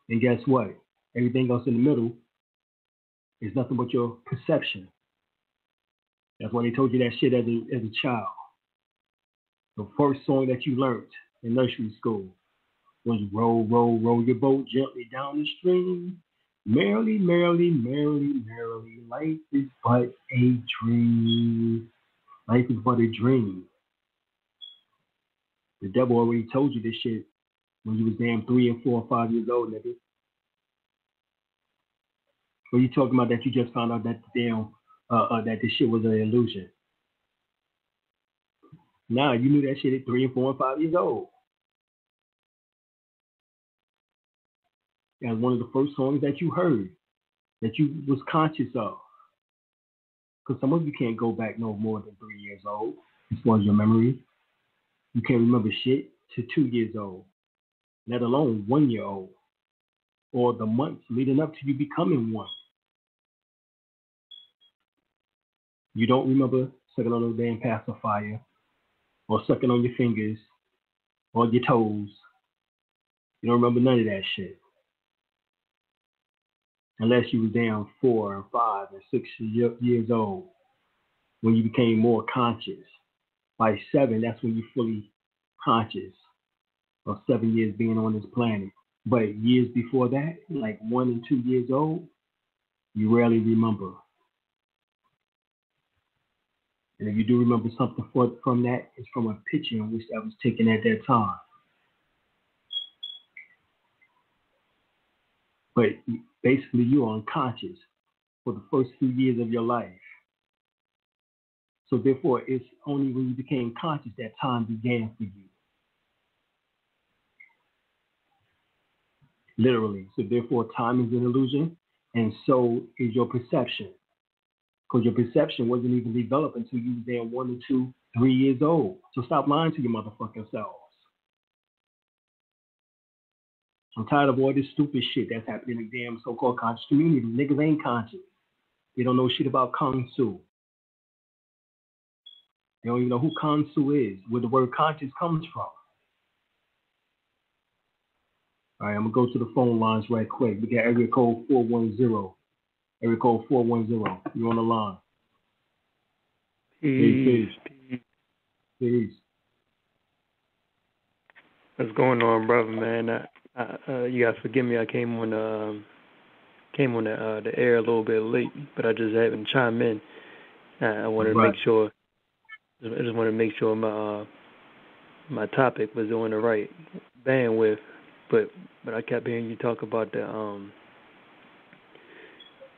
And guess what? Everything else in the middle is nothing but your perception. That's why they told you that shit as a, as a child. The first song that you learned in nursery school was Roll, Roll, Roll Your Boat Gently Down the Stream. Merrily, merrily, merrily, merrily, life is but a dream. Life is but a dream. The devil already told you this shit when you was damn three and four or five years old, nigga. Or you talking about that you just found out that damn uh, uh, that this shit was an illusion. Nah, you knew that shit at three and four and five years old. As one of the first songs that you heard, that you was conscious of. Because some of you can't go back no more than three years old as far as your memory. You can't remember shit to two years old, let alone one year old, or the months leading up to you becoming one. You don't remember sucking on a damn pacifier, or sucking on your fingers, or your toes. You don't remember none of that shit. Unless you was down four and five and six years old when you became more conscious. By seven, that's when you're fully conscious of seven years being on this planet. But years before that, like one and two years old, you rarely remember. And if you do remember something from that, it's from a picture in which that was taken at that time. But basically, you're unconscious for the first few years of your life. So therefore, it's only when you became conscious that time began for you. Literally. So therefore, time is an illusion, and so is your perception. Because your perception wasn't even developed until you were there one or two, three years old. So stop lying to your motherfucking selves. I'm tired of all this stupid shit that's happening in the damn so-called conscious community. Niggas ain't conscious. They don't know shit about Khonsu. They don't even know who Khonsu is, where the word conscious comes from. All right, I'm gonna go to the phone lines right quick. We got area code 410. Area code 410. You're on the line. Peace. Peace. Peace. What's going on, brother, man? I, I, uh, you guys forgive me. I came on uh, came on the, uh, the air a little bit late, but I just happened to chime in. I, I wanted Right. to make sure. I just wanted to make sure my uh, my topic was on the right bandwidth, but but I kept hearing you talk about the um,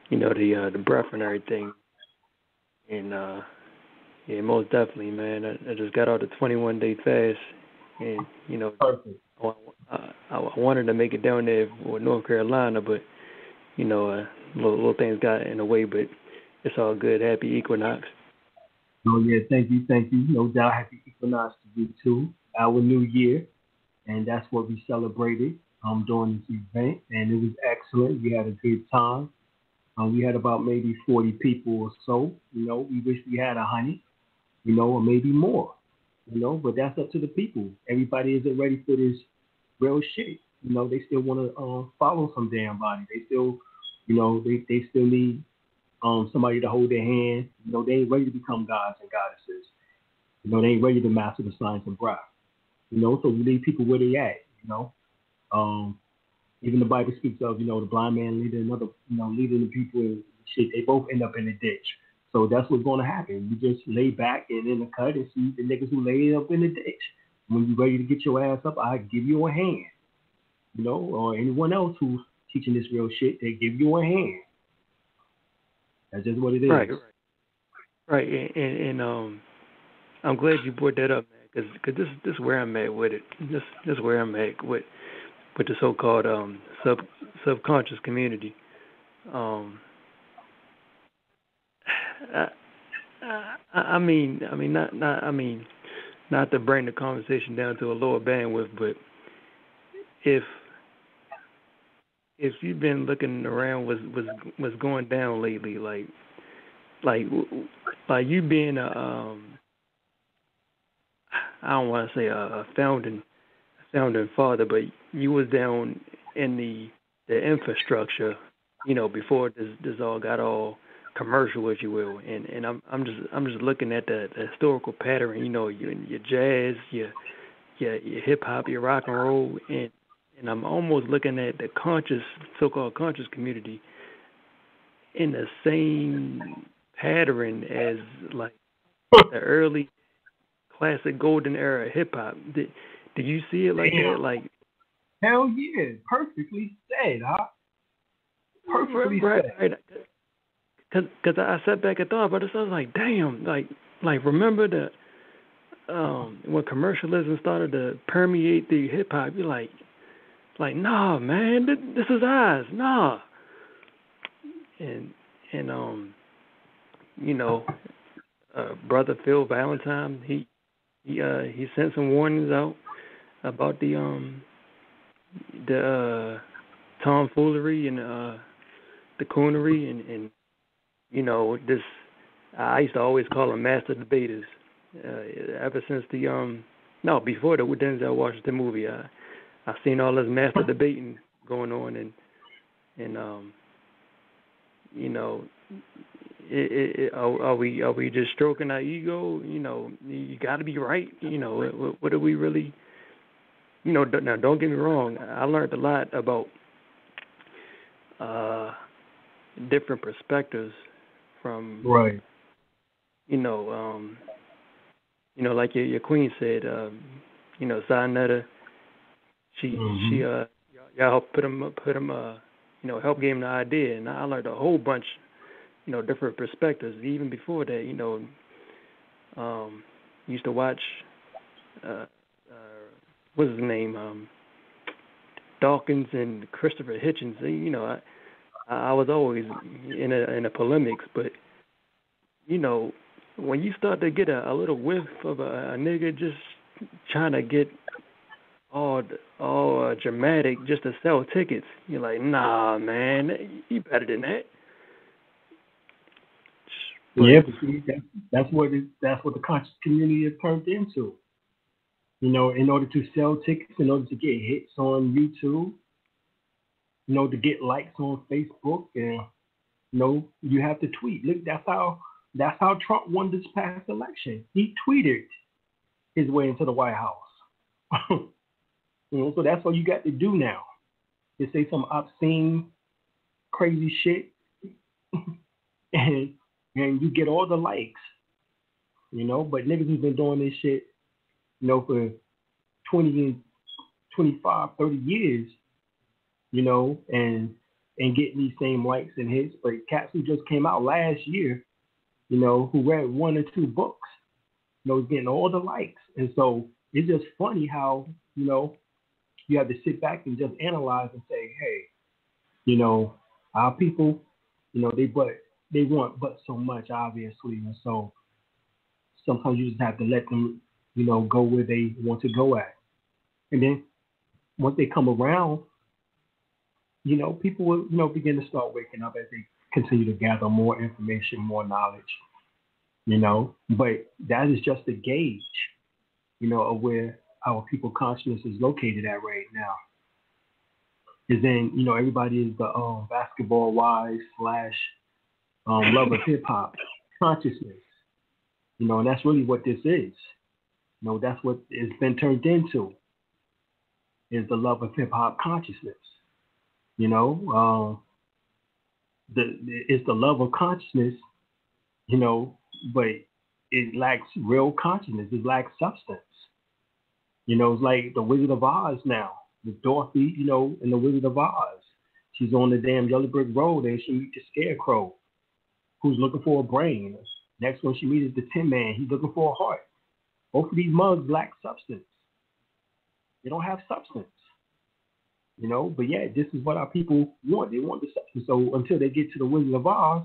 you know the uh, the breath and everything, and uh, yeah, most definitely, man. I, I just got out the 21 day fast, and you know I, I, I wanted to make it down there with North Carolina, but you know, uh, little, little things got in the way. But it's all good. Happy equinox. Oh yeah, thank you, thank you. No doubt, happy equinox to you too. Our new year, and that's what we celebrated um during this event, and it was excellent. We had a good time. Um, we had about maybe 40 people or so. You know, we wish we had a hundred, you know, or maybe more. You know, but that's up to the people. Everybody isn't ready for this real shit. You know, they still want to uh, follow some damn body. They still, you know, they, they still need um, somebody to hold their hand. You know, they ain't ready to become gods and goddesses. You know, they ain't ready to master the science of breath. You know, so we leave people where they at. You know, um, even the Bible speaks of you know the blind man leading another, you know, leading the people and shit. They both end up in the ditch. So that's what's going to happen. You just lay back and in the cut and see the niggas who lay up in the ditch. When you're ready to get your ass up, I give you a hand. You know, or anyone else who's teaching this real shit, they give you a hand. That's just what it is. Right, right, right. And, and, and um, I'm glad you brought that up, man, because cause this this is where I'm at with it. This this is where I'm at with with the so-called um sub subconscious community. Um, I, I, I mean, I mean, not not I mean, not to bring the conversation down to a lower bandwidth, but if if you've been looking around what's was what's going down lately, like like like you being a um I don't want to say a, a founding founding father, but you was down in the the infrastructure, you know, before this this all got all commercial, if you will. And and I'm I'm just I'm just looking at the, the historical pattern, you know, your your jazz, your your your hip hop, your rock and roll, and and I'm almost looking at the conscious, so-called conscious community in the same pattern as like the early classic golden era hip hop. Did, did you see it like Yeah. that? Like Hell yeah, perfectly said, huh? Perfectly right, said. right. Cause, cause I sat back and thought about it. So I was like, damn, like, like remember the um when commercialism started to permeate the hip hop. You're like, like, nah, man, this, is ours, nah. And and um, you know, uh, brother Phil Valentine, he he uh he sent some warnings out about the um the uh tomfoolery and uh the coonery and and you know this I used to always call them master debaters uh, ever since the um no before the Denzel Washington movie I I seen all this master debating going on and and um you know it, it, are, are we are we just stroking our ego you know you got to be right you know what, what are we really you know now don't get me wrong I learned a lot about uh different perspectives from Right. you know, um, you know, like your your queen said, um, you know, Zionetta, she Mhm. she uh y'all- helped put him put him uh you know help gave him the idea, and I learned a whole bunch, you know, different perspectives. Even before that, you know, um used to watch uh uh what's his name um Dawkins and Christopher Hitchens. You know, I I was always in a in a polemics, but you know, when you start to get a, a little whiff of a, a nigga just trying to get all all uh, dramatic just to sell tickets, you're like, nah, man, you better than that. Yeah, but see, that, that's what it, that's what the conscious community has turned into. You know, in order to sell tickets, in order to get hits on YouTube, you know, to get likes on Facebook, and you know, you have to tweet. Look, that's how that's how Trump won this past election. He tweeted his way into the White House. you know, so that's what you got to do now. To say some obscene, crazy shit, and and you get all the likes. You know, but niggas who's been doing this shit, you know, for 20 and 25, 30 years, you know, and and getting these same likes and hits. But cats who just came out last year, you know, who read one or two books, you know, getting all the likes. And so it's just funny how, you know, you have to sit back and just analyze and say, hey, you know, our people, you know, they but they want but so much, obviously, and so sometimes you just have to let them, you know, go where they want to go at, and then once they come around, you know, people will, you know, begin to start waking up as they continue to gather more information, more knowledge, you know. But that is just a gauge, you know, of where our people consciousness is located at right now. Is then, you know, everybody is the um, Basketball Wives slash um, love of hip hop consciousness. You know, and that's really what this is. You know, that's what it's been turned into. Is the love of hip hop consciousness. You know, um, the it's the love of consciousness. You know, but it lacks real consciousness. It lacks substance. You know, it's like the Wizard of Oz now with Dorothy. You know, in the Wizard of Oz, she's on the damn Yellow Brick Road and she meets the Scarecrow who's looking for a brain. Next one she meets is the Tin Man. He's looking for a heart. Both of these mugs lack substance. They don't have substance. You know, but yeah, this is what our people want. They want the substance. So until they get to the Wizard of Oz,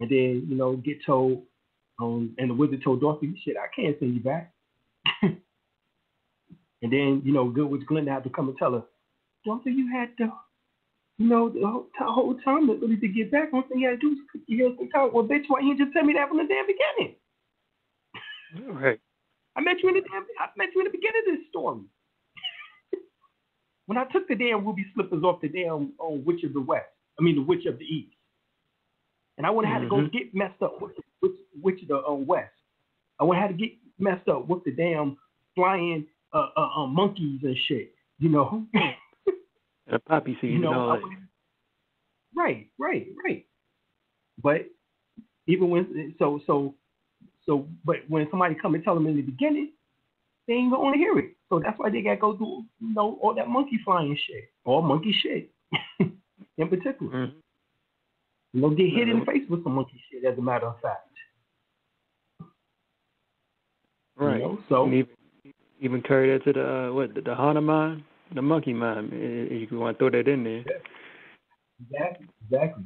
and then you know get told, um, and the wizard told Dorothy, "Shit, I can't send you back." and then you know, Good Witch Glinda had to come and tell her, Dorothy, you had to you know, the whole, the whole time that really to get back, one thing you gotta do is put your heels and talk. Well, bitch, why you just tell me that from the damn beginning? Right. I met you in the damn. I met you in the beginning of this story. when I took the damn ruby slippers off the damn um, witch of the west, I mean the witch of the east, and I would have had to go get messed up with with witch of the um, west. I would have had to get messed up with the damn flying uh, uh, uh, monkeys and shit. You know. a poppy seed you know, and all I that. would- right, right, right. But even when so so so, but when somebody come and tell them in the beginning, they ain't gonna want to hear it. So that's why they gotta go through you know all that monkey flying shit, all monkey shit, in particular. Mhm. You know, get hit in the face with some monkey shit. As a matter of fact, Right. You know, so And even even carry that to the uh, what the, the mind, the monkey mind. eh, You want to throw that in there. exactly, exactly.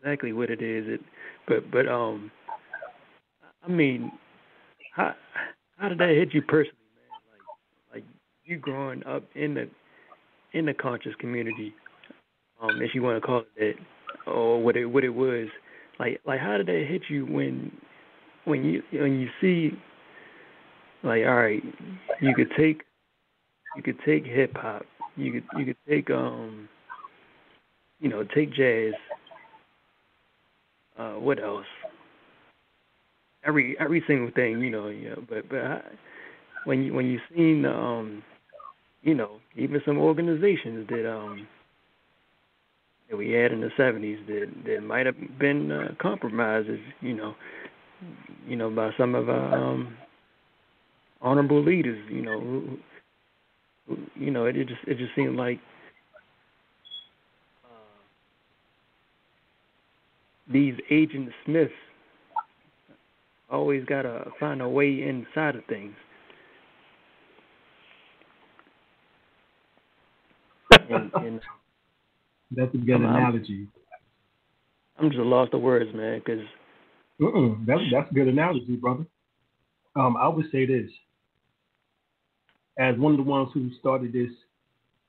Exactly what it is. It, but but um, I mean, how how did that hit you personally, man? Like like you growing up in the in the conscious community, um, if you want to call it that, or what it what it was. Like like how did that hit you when when you when you see like all right, you could take you could take hip hop, you could you could take um you know take jazz. Uh, what else? Every every single thing, you know. Yeah, but but I, when you when you seen um, you know, even some organizations that um that we had in the seventies that that might have been uh, compromises, you know, you know, by some of our um, honorable leaders, you know, who, who, you know, it, it just it just seemed like uh, these Agent Smiths always gotta find a way inside of things. and, and That's a good I'm- analogy. I'm just lost for words, man, because that's that's a good analogy, brother. Um, I would say this as one of the ones who started this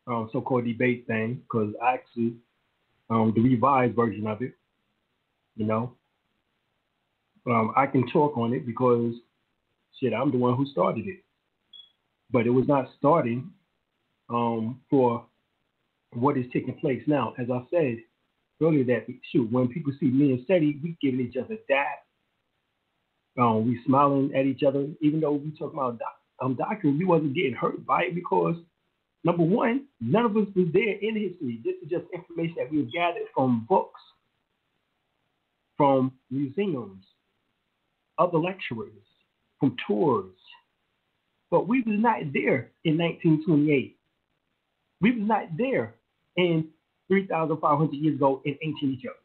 um, so-called debate thing, because I actually um, the revised version of it, you know, um, I can talk on it because shit, I'm the one who started it, but it was not starting um, for what is taking place now. As I said earlier, that shoot, when people see me and Seti, we giving each other that. Um, we smiling at each other, even though we talking about um, doctrine, we wasn't getting hurt by it because number one, none of us was there in history. This is just information that we've gathered from books, from museums, other lecturers, from tours. But we was not there in 1928. We was not there in 3,500 years ago in ancient Egypt.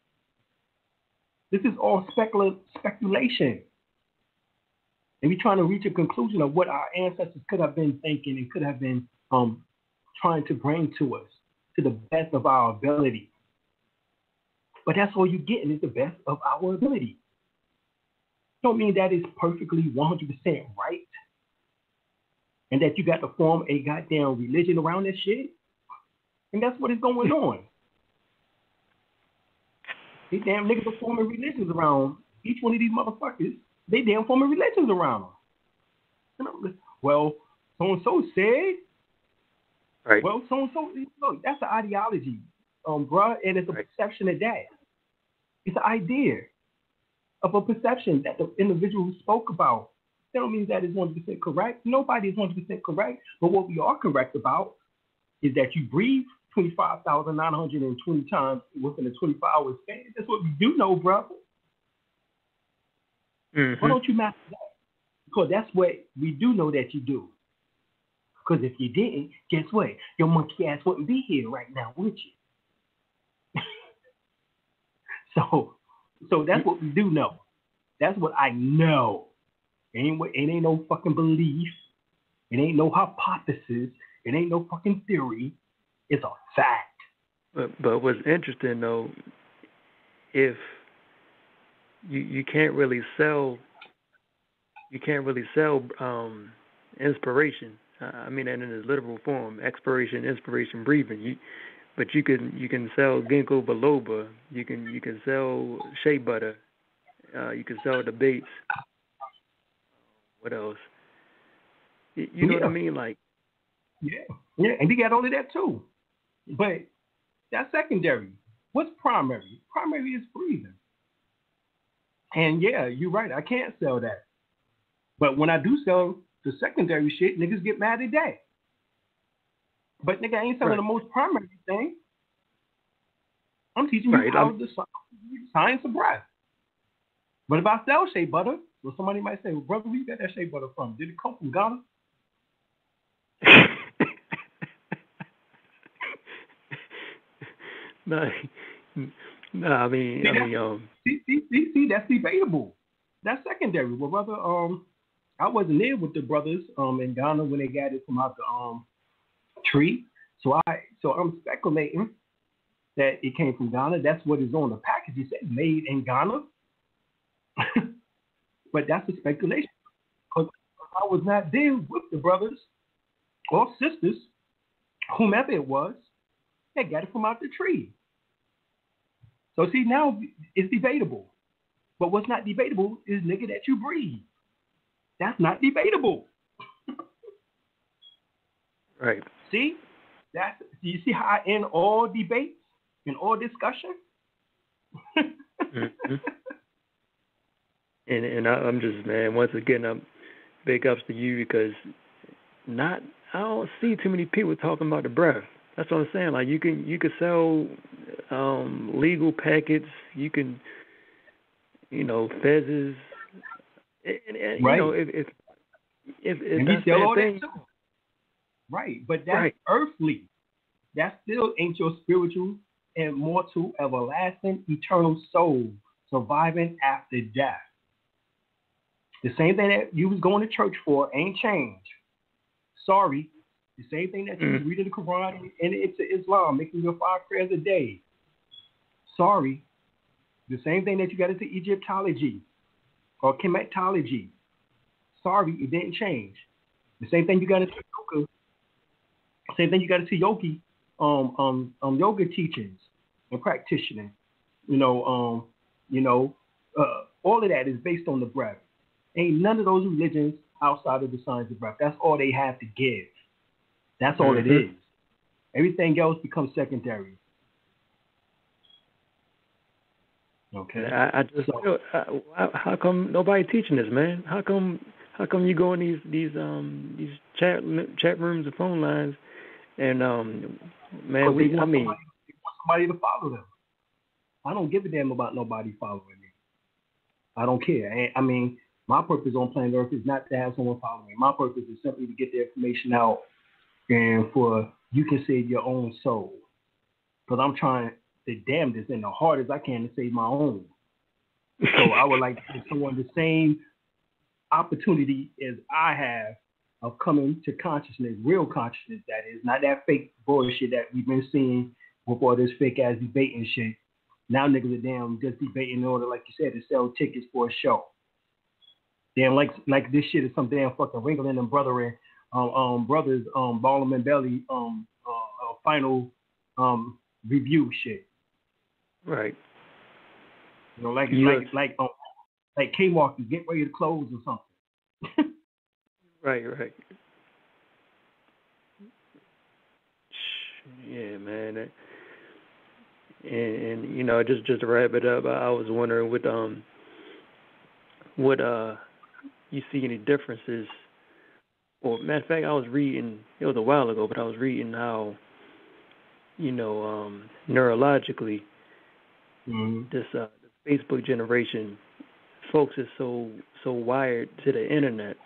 This is all specula- speculation. And we're trying to reach a conclusion of what our ancestors could have been thinking and could have been um, trying to bring to us to the best of our ability. But that's all you're getting is the best of our ability. Don't mean that is perfectly 100% right and that you got to form a goddamn religion around this shit. And that's what is going on. These damn niggas are forming religions around each one of these motherfuckers. They damn forming religions around them. And I'm like, well, so and so said. Right. Well, so and so. Look, that's an ideology, um, bruh, and it's a Right. perception of that. It's an idea of a perception that the individual who spoke about. That don't mean that is 100% correct. Nobody is 100% correct. But what we are correct about is that you breathe 25,920 times within a 24 hour span. That's what we do know, brother. Mhm. Why don't you master that? Because that's what we do know that you do. Because if you didn't, guess what? Your monkey ass wouldn't be here right now, would you? so, so that's what we do know. That's what I know. It ain't what it ain't no fucking belief. It ain't no hypothesis. It ain't no fucking theory. It's a fact. But but what's interesting though, if you you can't really sell, you can't really sell um inspiration. I mean that in its literal form, expiration, inspiration, breathing. You, but you can you can sell ginkgo biloba. You can you can sell shea butter. Uh, you can sell the debates. What else? You, you know what I mean? Like Yeah, yeah, and they got all of that too. But that's secondary. What's primary? Primary is breathing. And yeah, you're right. I can't sell that. But when I do sell the secondary shit, niggas get mad at that. But nigga, I ain't selling Right. the most primary thing. I'm teaching Right, you how I'm- sci- science of breath. But if I sell shea butter, well, somebody might say, well, brother, where you got that shea butter from? Did it come from Ghana? no. I mean, I mean, um, see, see, see, see, that's debatable. That's secondary. Well, brother, um, I wasn't there with the brothers um in Ghana when they got it from out the um tree. So I, so I'm speculating that it came from Ghana. That's what is on the package. It said made in Ghana. but that's a speculation because I was not there with the brothers or sisters, whomever it was, that got it from out the tree. So see now it's debatable. But what's not debatable is nigga that you breathe. That's not debatable. right. See? That's do you see how I end all debates and all discussion? Mhm. And and I, I'm just man. Once again, I'm big ups to you because not I don't see too many people talking about the breath. That's what I'm saying. Like you can you can sell um legal packets. You can you know fezzes. And, and, Right. You know if if if, if and that's sell all thing, that too. Right. But that's Right. earthly. That still ain't your spiritual, immortal, everlasting, eternal soul surviving after death. The same thing that you was going to church for ain't changed. Sorry. The same thing that you read in the Quran and into Islam, making your five prayers a day. Sorry. The same thing that you got into Egyptology or Kemetology. Sorry, it didn't change. The same thing you got into yoga. Same thing you got into yogi, um, um, um, yoga teachings and practitioning. You know, um, you know, uh, all of that is based on the breath. Ain't none of those religions outside of the science of breath. That's all they have to give. That's all Mhm. it is. Everything else becomes secondary. Okay. I, I just So- feel, uh, how come nobody teaching this, man? How come how come you go in these these um these chat chat rooms and phone lines, and um man, we I mean somebody, they want somebody to follow them. I don't give a damn about nobody following me. I don't care. I, I mean, my purpose on planet Earth is not to have someone follow me. My purpose is simply to get the information out and for you can save your own soul. Because I'm trying the damnedest and the hardest I can to save my own. So I would like to give someone the same opportunity as I have of coming to consciousness, real consciousness that is, not that fake bullshit that we've been seeing with all this fake ass debating shit. Now niggas are damn just debating in order, like you said, to sell tickets for a show. Damn, like like this shit is some damn fucking Ringling and Brother um, um brothers um Barnum and Bailey um uh, uh, final um review shit. right. You know, like Yeah. like like um, like K Walker get ready to close or something. Right, right. Yeah, man. And, and you know, just just to wrap it up, I was wondering what um what uh you see any differences or matter of fact I was reading it was a while ago, but I was reading how you know, um neurologically Mm-hmm. this uh the Facebook generation folks is so so wired to the internet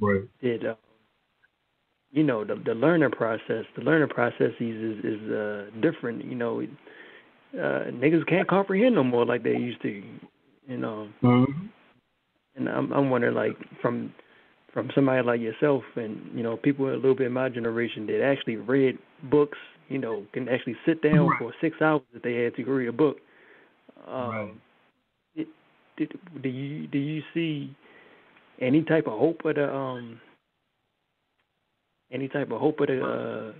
Right. that uh, you know the the learning process the learning processes is is uh different you know uh niggas can't comprehend no more like they used to you know Mm-hmm. and i'm i'm wondering like from from somebody like yourself and you know people a little bit in my generation that actually read books you know can actually sit down Right. for six hours if they had to read a book um Right. it, did, do you do you see any type of hope of the um any type of hope of the uh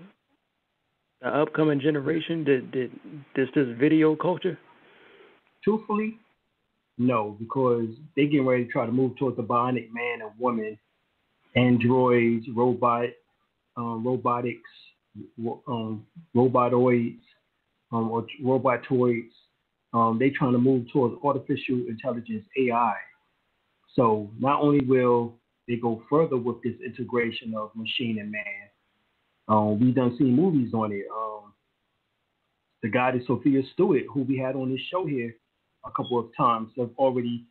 the upcoming generation that that this this video culture? Truthfully, no, because they getting ready to try to move towards the bionic man and woman, androids, robot, um, robotics, um, robotoids, um, or robotoids. Um, they trying to move towards artificial intelligence AI. So not only will they go further with this integration of machine and man, um, we done seen movies on it. Um, the guy is Sophia Stewart, who we had on this show here a couple of times, have already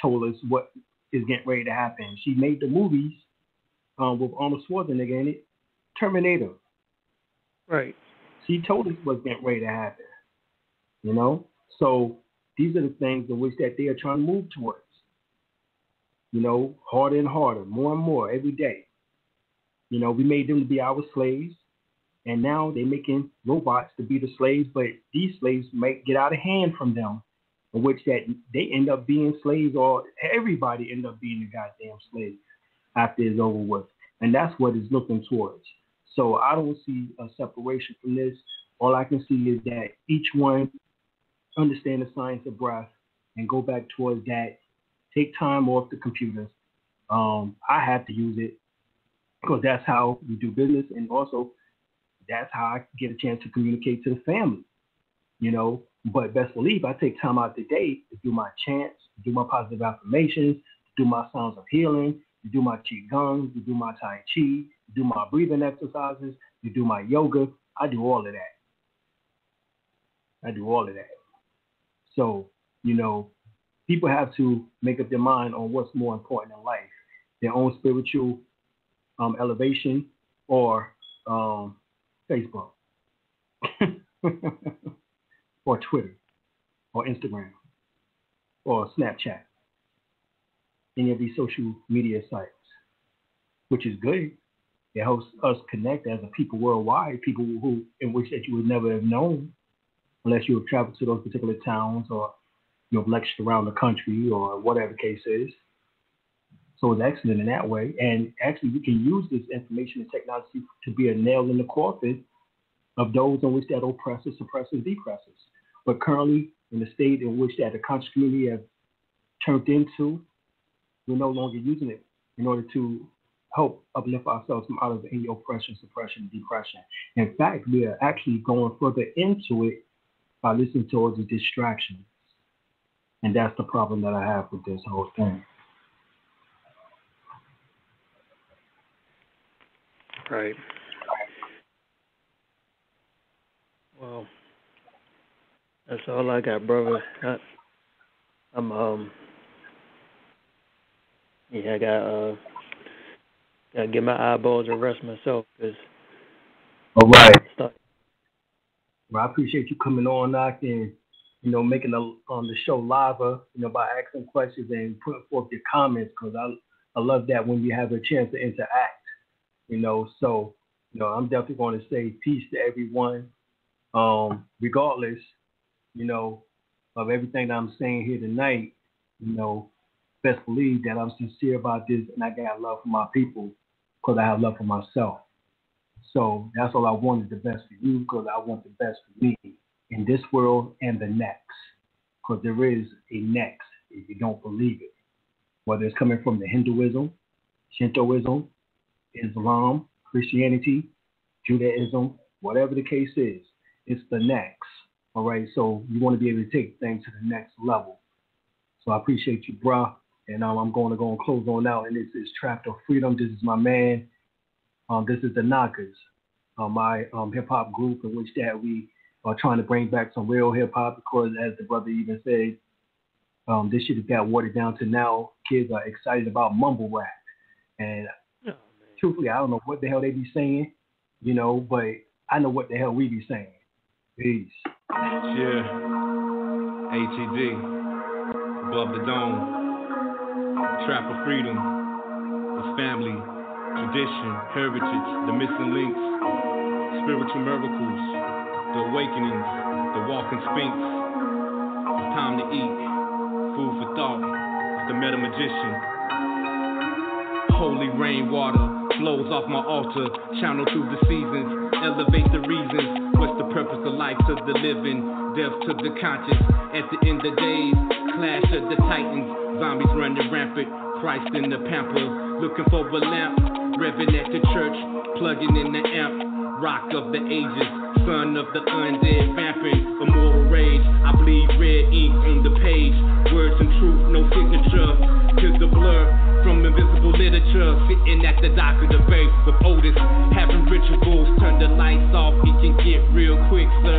told us what is getting ready to happen. She made the movies um, with Arnold Schwarzenegger in it, Terminator. Right. She told us what's getting ready to happen. You know, so these are the things in which that they are trying to move towards. You know, harder and harder, more and more every day. You know, we made them to be our slaves, and now they're making robots to be the slaves, but these slaves might get out of hand from them, in which that they end up being slaves, or everybody end up being a goddamn slave after it's over with, and that's what it's looking towards. So I don't see a separation from this. All I can see is that each one understand the science of breath and go back towards that. Take time off the computers. Um, I have to use it because that's how we do business, and also that's how I get a chance to communicate to the family. You know, but best believe I take time out the day to do my chants, do my positive affirmations, do my sounds of healing, to do my qigong, you do my tai chi, to do my breathing exercises, you do my yoga. I do all of that. I do all of that. So, you know, people have to make up their mind on what's more important in life their own spiritual um, elevation or um, Facebook or Twitter or Instagram or Snapchat. Any of these social media sites, which is good. It helps us connect as a people worldwide, people who in which that you would never have known unless you have traveled to those particular towns or you have lectured around the country or whatever the case is. So it's excellent in that way. And actually, we can use this information and technology to be a nail in the coffin of those in which that oppresses, suppresses, depresses. But currently, in the state in which that the conscious community have turned into, we're no longer using it in order to help uplift ourselves from out of any oppression, suppression, depression. In fact, we are actually going further into it by listening towards the distractions. And that's the problem that I have with this whole thing. Right. Well, that's all I got, brother. I, I'm um. Yeah, I got uh. Gotta get my eyeballs and rest myself, cause. All right. Well, I appreciate you coming on, Knock, and you know making the on the show live, you know, by asking questions and putting forth your comments, because I I love that when you have a chance to interact, you know. So you know, I'm definitely going to say peace to everyone, um, regardless, you know, of everything that I'm saying here tonight. You know, best believe that I'm sincere about this, and I got love for my people, because I have love for myself. So that's all I want is the best for you because I want the best for me in this world and the next. Because there is a next if you don't believe it. Whether it's coming from the Hinduism, Shintoism, Islam, Christianity, Judaism, whatever the case is, it's the next. All right. So you want to be able to take things to the next level. So I appreciate you, bruh. And um, I'm going to go and close on out. And this is Trapped of Freedom. This is my man. Um, this is the Knockers, uh, my um, hip hop group in which that we are trying to bring back some real hip hop because, as the brother even said, um, this shit has got watered down to now kids are excited about mumble rap. And Oh, truthfully, I don't know what the hell they be saying, you know, but I know what the hell we be saying. Peace. Yeah. HED. Above the dome. Trap of freedom. It's family. Tradition. Heritage. The missing links. Spiritual miracles. The awakenings. The walking sphinx. Time to eat. Food for thought. The meta magician. Holy rainwater flows off my altar, channel through the seasons, elevate the reasons. What's the purpose of life to the living? Death to the conscious. At the end of days, clash of the titans. Zombies running rampant. Christ in the pamper, looking for a lamp. Revving at the church, plugging in the amp. Rock of the ages, son of the undead, vamping immortal rage. I bleed red ink on the page. Words and truth, no signature. To the blur from invisible literature, sitting at the dock of the bay with Otis, having rituals. Turn the lights off, can get real quick, sir.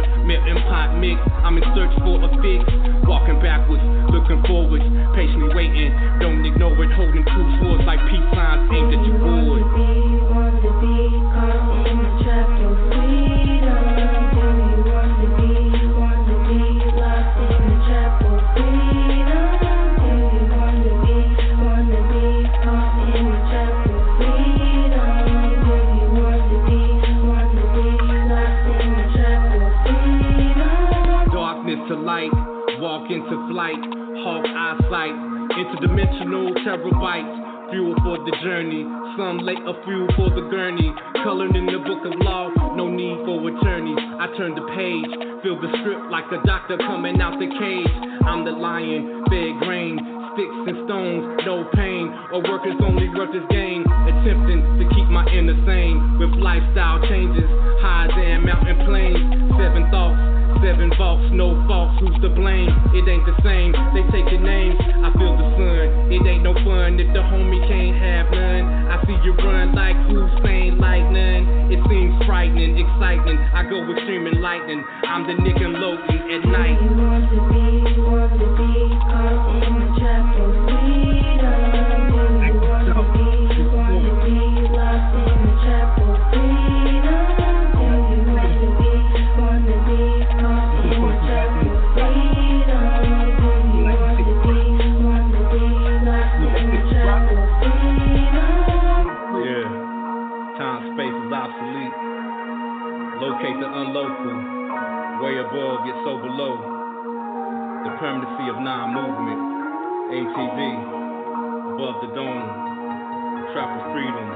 Pot mix, I'm in search for a fix. Walking backwards, looking forwards, patiently waiting. Don't ignore it, holding two swords like peace signs aimed at your board. Darkness into flight, hawk eyesight, interdimensional terabytes, fuel for the journey. Some lay a fuel for the gurney. Colored in the book of law, no need for attorneys. I turn the page, feel the strip like a doctor coming out the cage. I'm the lion, fed grain, sticks and stones, no pain. A worker's only worth his gain, attempting to keep my inner sane with lifestyle changes, highs and mountain plains. Seven thoughts. Seven vaults, no faults, who's to blame? It ain't the same, they take taking names. I feel the sun, it ain't no fun if the homie can't have none. I see you run like Usain lightning. It seems frightening, exciting. I go with streaming lightning. I'm the Nickelodeon at night. the unlocal, way above yet so below. The permanency of non-movement, ATV, above the dome, trap of freedom,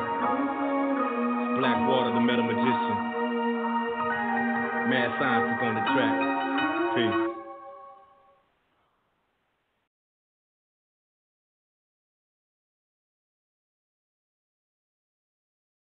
black water, the metal magician, mad scientist on the track. Peace.